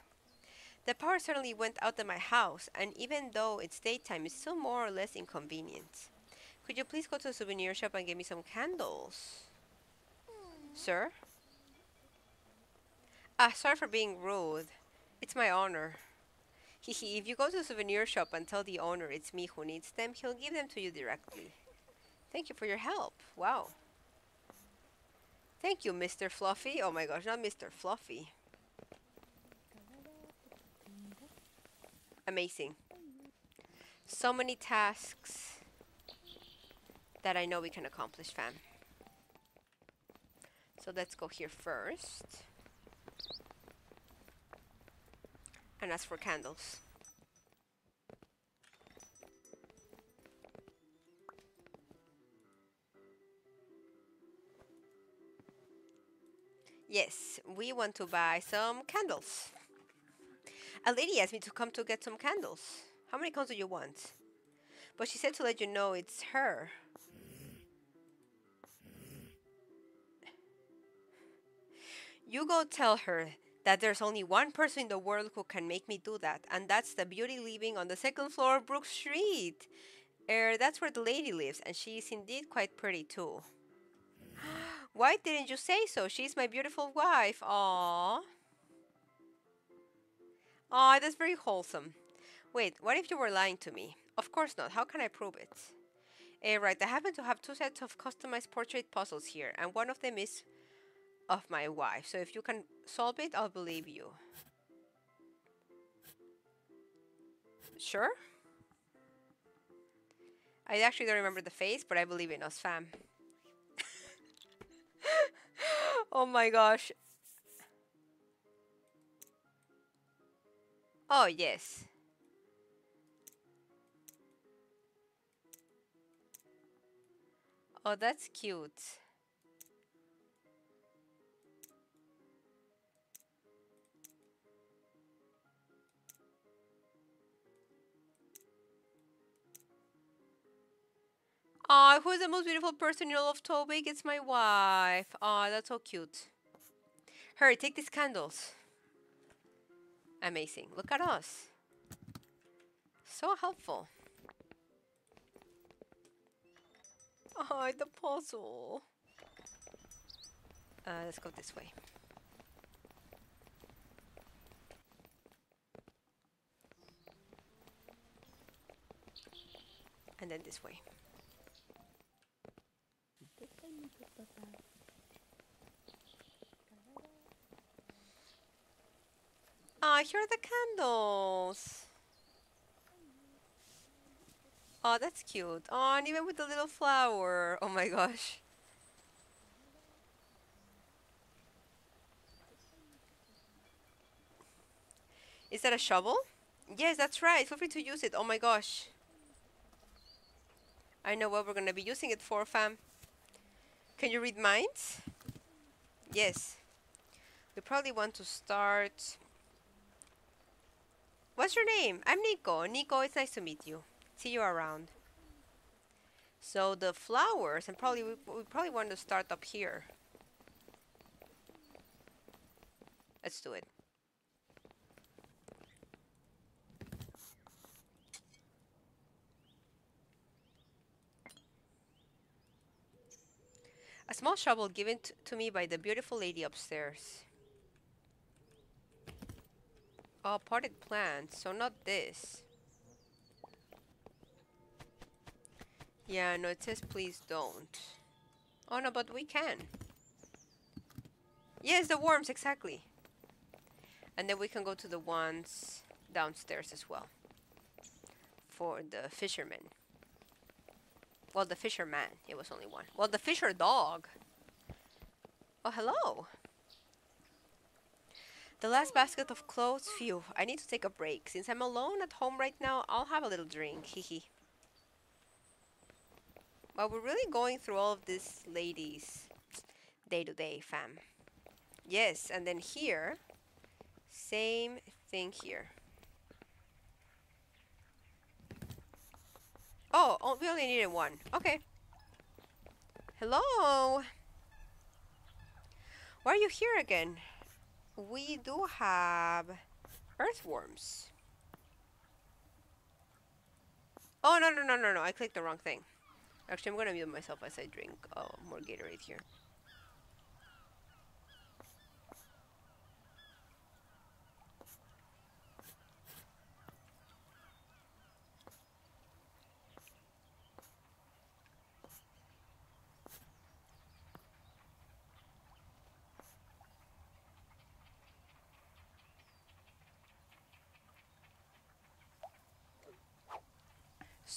[SPEAKER 1] The power certainly went out at my house, and even though it's daytime, it's still more or less inconvenient. Could you please go to the souvenir shop and get me some candles? Sir? Ah, sorry for being rude. It's my honor. Hehe, if you go to the souvenir shop and tell the owner it's me who needs them, he'll give them to you directly. Thank you for your help. Wow. Thank you, Mr. Fluffy. Oh my gosh, not Mr. Fluffy. Amazing. So many tasks that I know we can accomplish, fam. So let's go here first. And ask for candles. Yes, we want to buy some candles. A lady asked me to come to get some candles. How many candles do you want? But she said to let you know it's her. You go tell her that there's only one person in the world who can make me do that, and that's the beauty living on the second floor of Brook Street. Er, that's where the lady lives, and she is indeed quite pretty too. Why didn't you say so? She's my beautiful wife. Aww. Aw, that's very wholesome. Wait, what if you were lying to me? Of course not. How can I prove it? Eh, right, I happen to have two sets of customized portrait puzzles here, and one of them is of my wife. So if you can solve it, I'll believe you. Sure? I actually don't remember the face, but I believe in us, fam. oh my gosh. Oh, yes. Oh, that's cute. Aw, who's the most beautiful person in all of Tobic? It's my wife. Aw, that's so cute. Hurry, take these candles. Amazing. Look at us. So helpful. Oh, the puzzle. Uh, let's go this way. And then this way. Ah, here are the candles. Oh, that's cute. Oh, and even with the little flower. Oh my gosh. Is that a shovel? Yes, that's right. Feel free to use it. Oh my gosh. I know what we're going to be using it for, fam. Can you read minds? Yes. We probably want to start... What's your name? I'm Nico. Nico, it's nice to meet you. See you around. So the flowers, and probably we, we probably want to start up here. Let's do it. A small shovel given to me by the beautiful lady upstairs. Oh, potted plants, so not this. Yeah, no, it says please don't. Oh no, but we can. Yes, the worms, exactly. And then we can go to the ones downstairs as well. For the fishermen. Well, the fisherman. It was only one. Well, the fisher dog. Oh, hello. The last basket of clothes. Phew. I need to take a break. Since I'm alone at home right now, I'll have a little drink. Hehe. Well, we're really going through all of these ladies day to day, fam. Yes, and then here, same thing here. Oh, oh, we only needed one. Okay. Hello. Why are you here again? We do have earthworms. Oh, no, no, no, no, no. I clicked the wrong thing. Actually, I'm going to mute myself as I drink uh, more Gatorade here.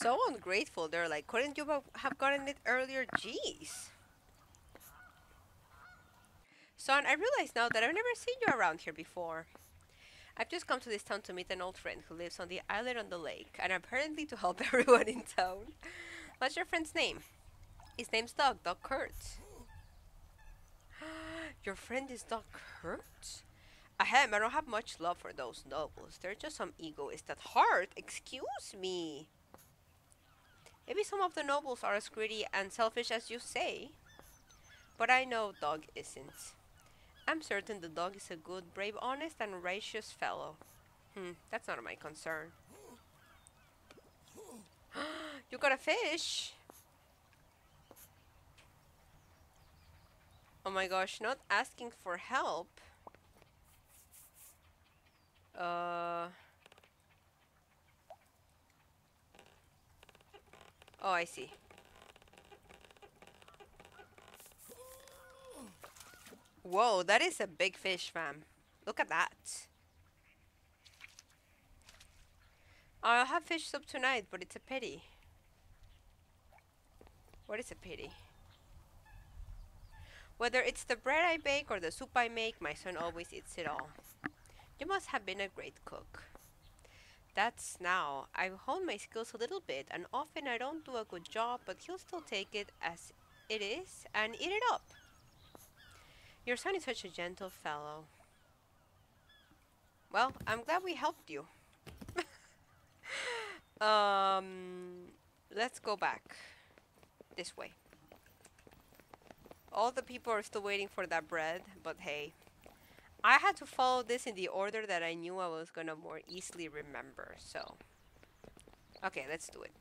[SPEAKER 1] So ungrateful. They're like, couldn't you have- gotten it earlier? Jeez. Son, I realize now that I've never seen you around here before. I've just come to this town to meet an old friend who lives on the island on the lake, and apparently to help everyone in town. What's your friend's name? His name's Doug, Doug Kurt. your friend is Doug Kurt? Ahem, I don't have much love for those nobles. They're just some egoists at heart. Excuse me. Maybe some of the nobles are as greedy and selfish as you say. But I know Doug isn't. I'm certain the dog is a good, brave, honest, and righteous fellow. Hmm, that's not my concern. you got a fish! Oh my gosh, not asking for help. Uh... Oh, I see. Whoa, that is a big fish, fam. Look at that. Oh, I'll have fish soup tonight, but it's a pity. What is a pity? Whether it's the bread I bake or the soup I make, my son always eats it all. You must have been a great cook. That's now. I've honed my skills a little bit, and often I don't do a good job, but he'll still take it as it is and eat it up. Your son is such a gentle fellow. Well, I'm glad we helped you. um, let's go back. This way. All the people are still waiting for that bread, but hey. I had to follow this in the order that I knew I was gonna more easily remember, so. Okay, let's do it.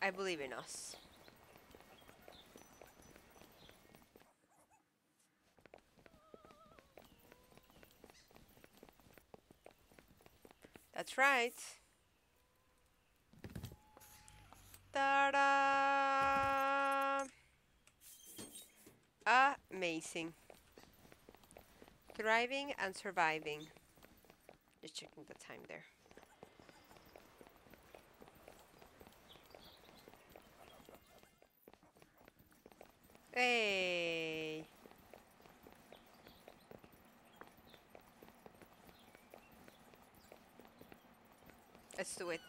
[SPEAKER 1] I believe in us. That's right. Ta-da! Amazing. Thriving and surviving. Just checking the time there. Hey. Let's do it.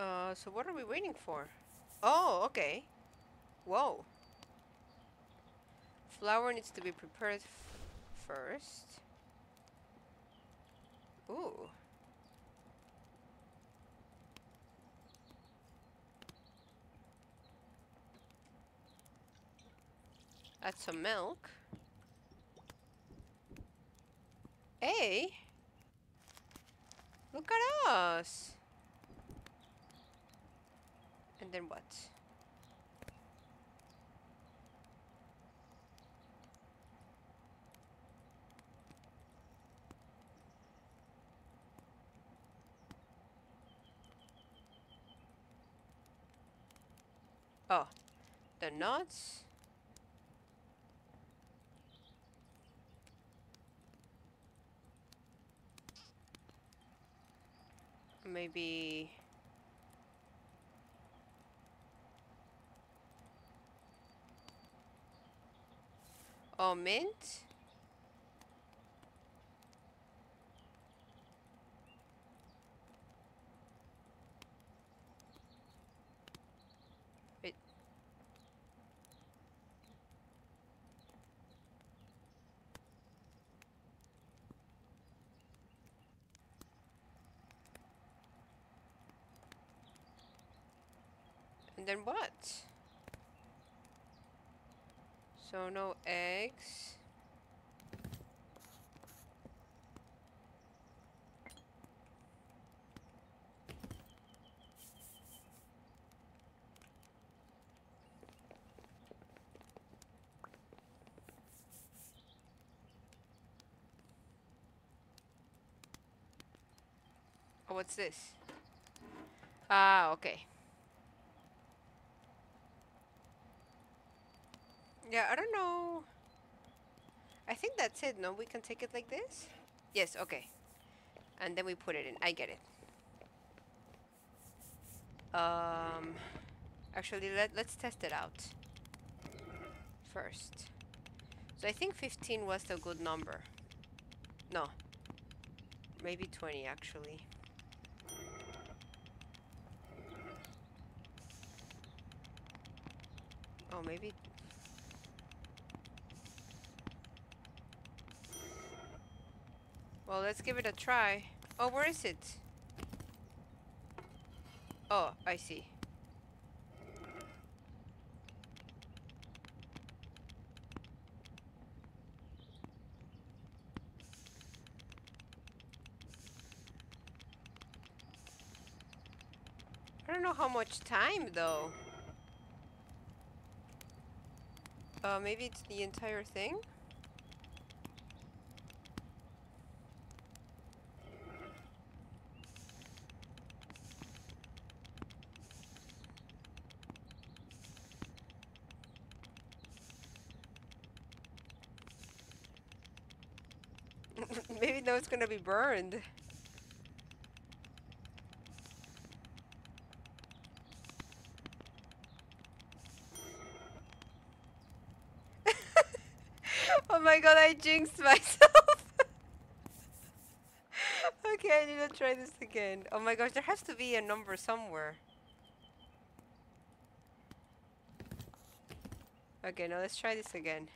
[SPEAKER 1] Uh, so what are we waiting for? Oh, okay. Whoa. Flour needs to be prepared first. Ooh. Add some milk. Hey! Look at us! And then what? Oh, the nuts. Maybe. Oh, mint? Wait. And then what? So no eggs. Oh, what's this? Ah, okay. Yeah, I don't know. I think that's it, no? We can take it like this? Yes, okay. And then we put it in. I get it. Um, actually, let, let's test it out first. So I think 15 was the good number. No. Maybe 20, actually. Oh, maybe Well, let's give it a try. Oh, where is it? Oh, I see. I don't know how much time though. Uh, maybe it's the entire thing? Maybe no, it's gonna be burned. oh my god, I jinxed myself. okay, I need to try this again. Oh my gosh, there has to be a number somewhere. Okay, now let's try this again.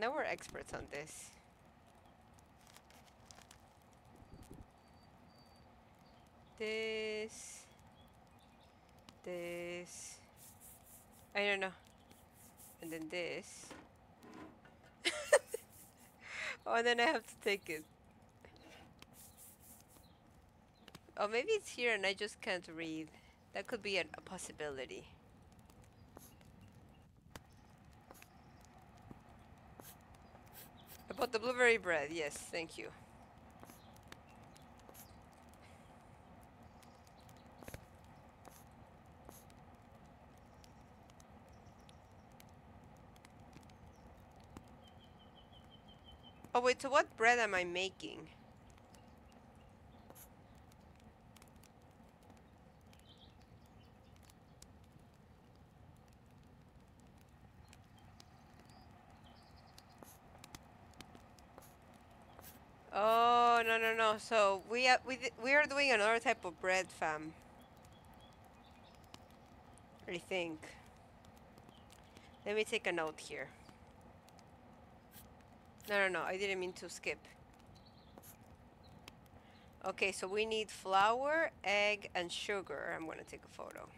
[SPEAKER 1] Now we're experts on this. This. This. I don't know. And then this. oh, and then I have to take it. Oh, maybe it's here and I just can't read. That could be a possibility. About the blueberry bread, yes, thank you. Oh wait, so what bread am I making? no. So we uh, we we are doing another type of bread, fam. I think. Let me take a note here. No, no, no. I didn't mean to skip. Okay, so we need flour, egg, and sugar. I'm gonna take a photo.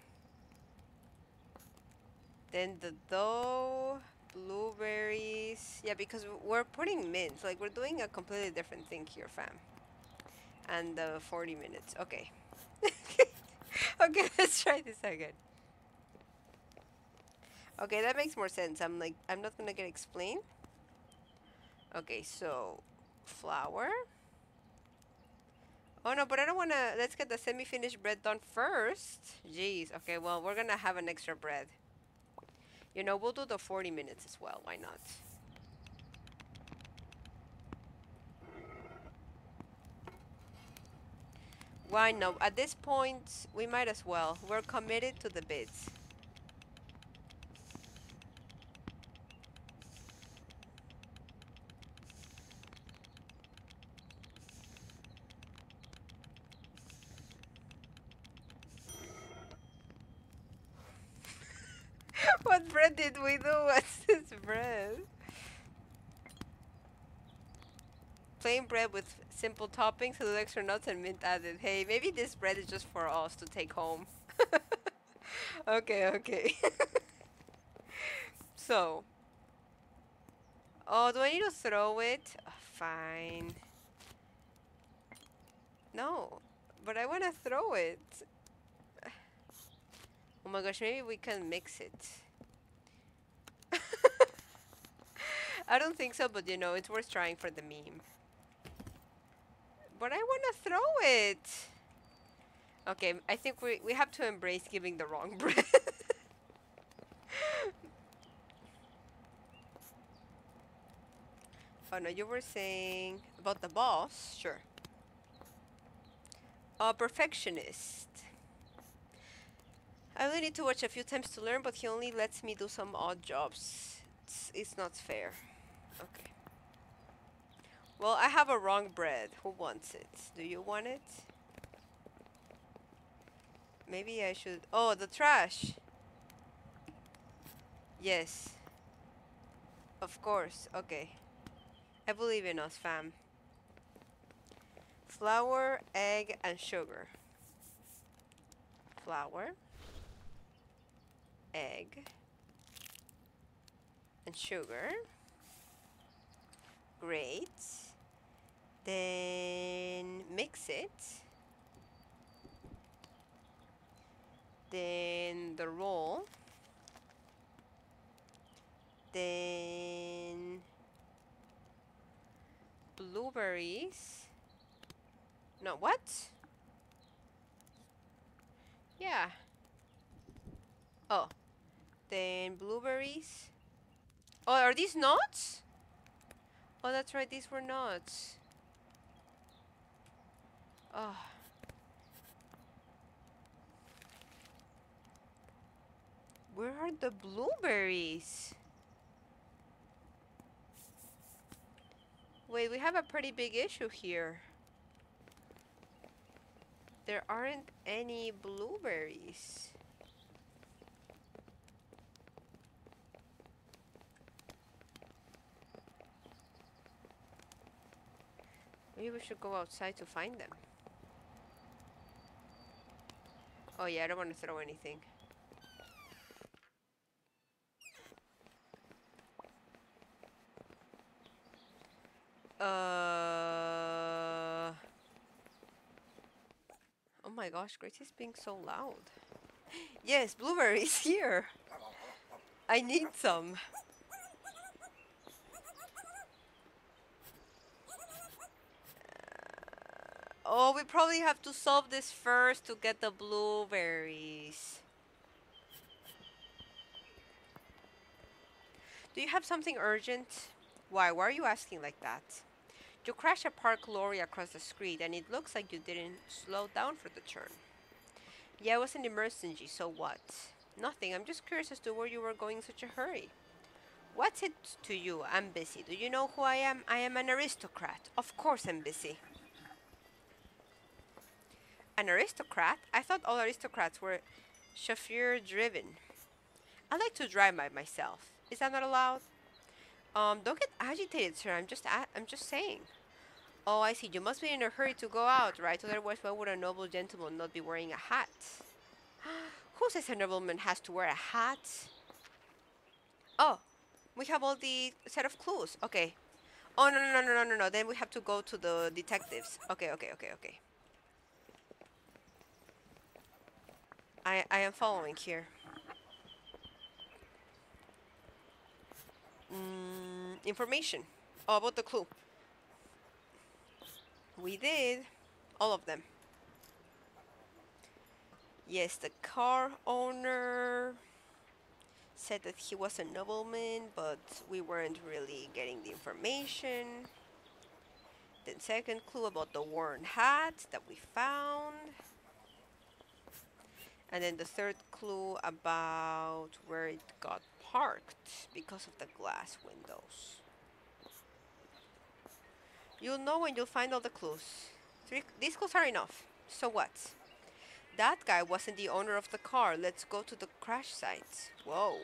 [SPEAKER 1] Then the dough, blueberries. Yeah, because we're putting mint. Like we're doing a completely different thing here, fam. And the 40 minutes. Okay. okay, let's try this again. Okay, that makes more sense. I'm like, I'm not gonna get explained. Okay, so flour. Oh no, but I don't wanna. Let's get the semi-finished bread done first. Jeez. Okay, well we're gonna have an extra bread. You know, we'll do the 40 minutes as well. Why not? Why not? At this point, we might as well. We're committed to the bids. what bread did we do? What's this bread? Plain bread with simple toppings, a little extra nuts and mint added. Hey, maybe this bread is just for us to take home. okay, okay. so. Oh, do I need to throw it? Ah, fine. No, but I want to throw it. Oh my gosh, maybe we can mix it. I don't think so, but you know, it's worth trying for the meme. But I want to throw it. Okay, I think we, we have to embrace giving the wrong bread. oh you were saying about the boss? Sure. A perfectionist. I only need to watch a few times to learn, but he only lets me do some odd jobs. It's, it's not fair. Well, I have a wrong bread. Who wants it? Do you want it? Maybe I should... Oh, the trash! Yes. Of course. Okay. I believe in us, fam. Flour, egg, and sugar. Flour egg and sugar. Great. Then mix it. Then the roll. Then blueberries. No, what? Yeah. Oh, then blueberries. Oh, are these nuts? Oh, that's right, these were nuts. Oh. Where are the blueberries? Wait, we have a pretty big issue here. There aren't any blueberries. Maybe we should go outside to find them. Oh yeah, I don't want to throw anything. Uh. Oh my gosh, Grace is being so loud. Yes, Blueberry is here. I need some. Oh, we probably have to solve this first to get the blueberries. Do you have something urgent? Why? Why are you asking like that? You crashed a parked lorry across the street and it looks like you didn't slow down for the turn. Yeah, it was an emergency, so what? Nothing, I'm just curious as to where you were going in such a hurry. What's it to you? I'm busy. Do you know who I am? I am an aristocrat. Of course I'm busy. An aristocrat? I thought all aristocrats were chauffeur driven. I like to drive by myself. Is that not allowed? Um, don't get agitated, sir. I'm just I'm just saying. Oh, I see. You must be in a hurry to go out, right? Otherwise, why would a noble gentleman not be wearing a hat? Who says a nobleman has to wear a hat? Oh, we have all the set of clues. Okay. Oh, no, no, no, no, no, no. Then we have to go to the detectives. Okay, okay, okay, okay. I, I am following here. Mm, information. Oh, about the clue. We did. All of them. Yes, the car owner said that he was a nobleman, but we weren't really getting the information. Then second clue about the worn hat that we found. And then the third clue about where it got parked because of the glass windows. You'll know when you'll find all the clues. Three, these clues are enough. So what? That guy wasn't the owner of the car. Let's go to the crash site. Whoa.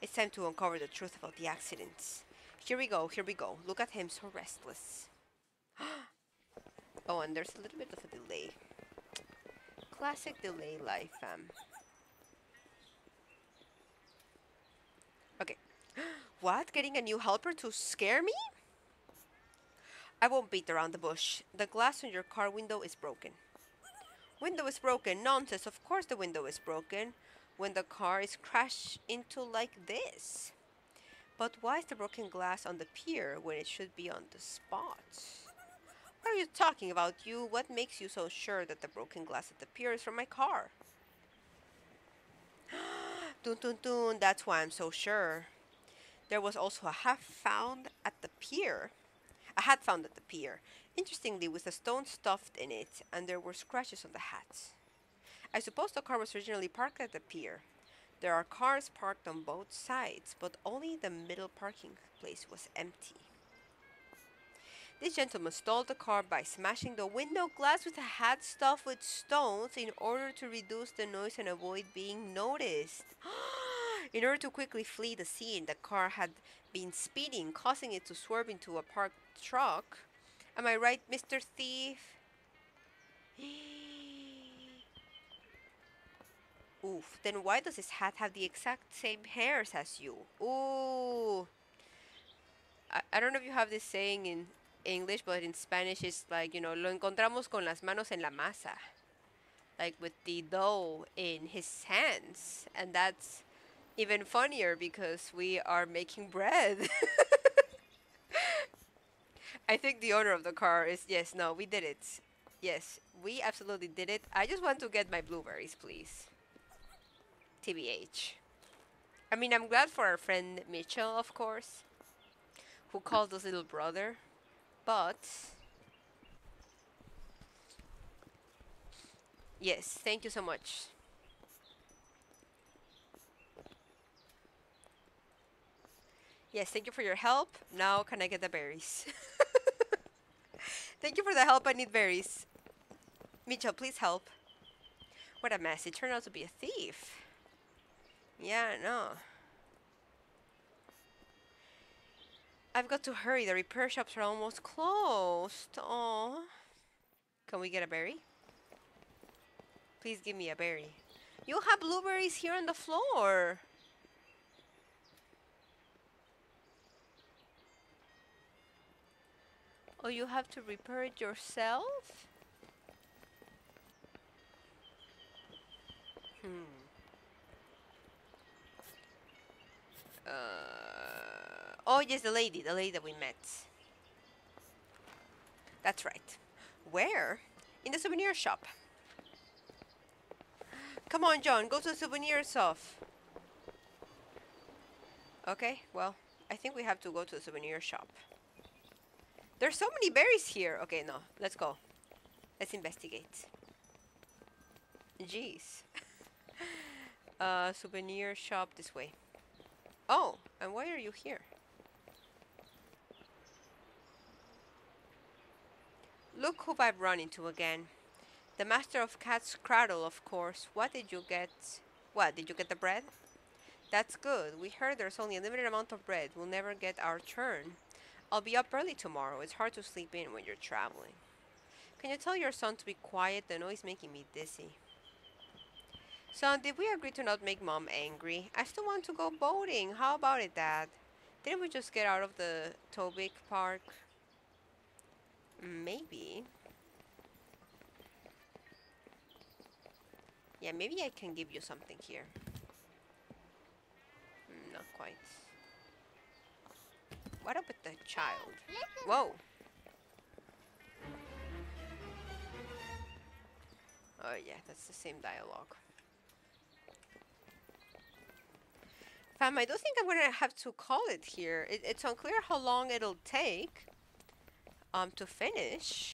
[SPEAKER 1] It's time to uncover the truth about the accidents. Here we go, here we go. Look at him, so restless. oh, and there's a little bit of a delay. Classic delay life, fam. Okay. what? Getting a new helper to scare me? I won't beat around the bush. The glass on your car window is broken. Window is broken. Nonsense. Of course the window is broken when the car is crashed into like this. But why is the broken glass on the pier when it should be on the spot? What are you talking about, you? What makes you so sure that the broken glass at the pier is from my car? dun dun dun, that's why I'm so sure. There was also a hat found at the pier. A hat found at the pier. Interestingly, with a stone stuffed in it, and there were scratches on the hat. I suppose the car was originally parked at the pier. There are cars parked on both sides, but only the middle parking place was empty. This gentleman stole the car by smashing the window glass with a hat stuffed with stones in order to reduce the noise and avoid being noticed. in order to quickly flee the scene, the car had been speeding, causing it to swerve into a parked truck. Am I right, Mr. Thief? Oof, then why does his hat have the exact same hairs as you? Ooh. I, I don't know if you have this saying in English, but in Spanish it's like, you know, lo encontramos con las manos en la masa. Like with the dough in his hands. And that's even funnier because we are making bread. I think the owner of the car is, yes, no, we did it. Yes, we absolutely did it. I just want to get my blueberries, please. TBH. I mean, I'm glad for our friend Mitchell, of course, who called us little brother, but yes, thank you so much. Yes, thank you for your help. Now can I get the berries? thank you for the help. I need berries. Mitchell, please help. What a mess. He turned out to be a thief. Yeah, no. I've got to hurry. The repair shops are almost closed. Oh. Can we get a berry? Please give me a berry. You have blueberries here on the floor. Oh, you have to repair it yourself? Hmm. Uh, oh, yes, the lady, the lady that we met. That's right. Where? In the souvenir shop. Come on, John, go to the souvenir shop. Okay, well, I think we have to go to the souvenir shop. There's so many berries here. Okay, no, let's go. Let's investigate. Jeez. uh, souvenir shop this way. Oh, and why are you here? Look who I've run into again. The master of cat's cradle, of course. What did you get? What, did you get the bread? That's good. We heard there's only a limited amount of bread. We'll never get our turn. I'll be up early tomorrow. It's hard to sleep in when you're traveling. Can you tell your son to be quiet? The noise making me dizzy. Son, did we agree to not make mom angry? I still want to go boating. How about it, Dad? Didn't we just get out of the Tobik Park? Maybe. Yeah, maybe I can give you something here. Mm, not quite. What up with the child? Whoa! Oh yeah, that's the same dialogue. Fam, I don't think I'm gonna have to call it here. It, it's unclear how long it'll take um, to finish.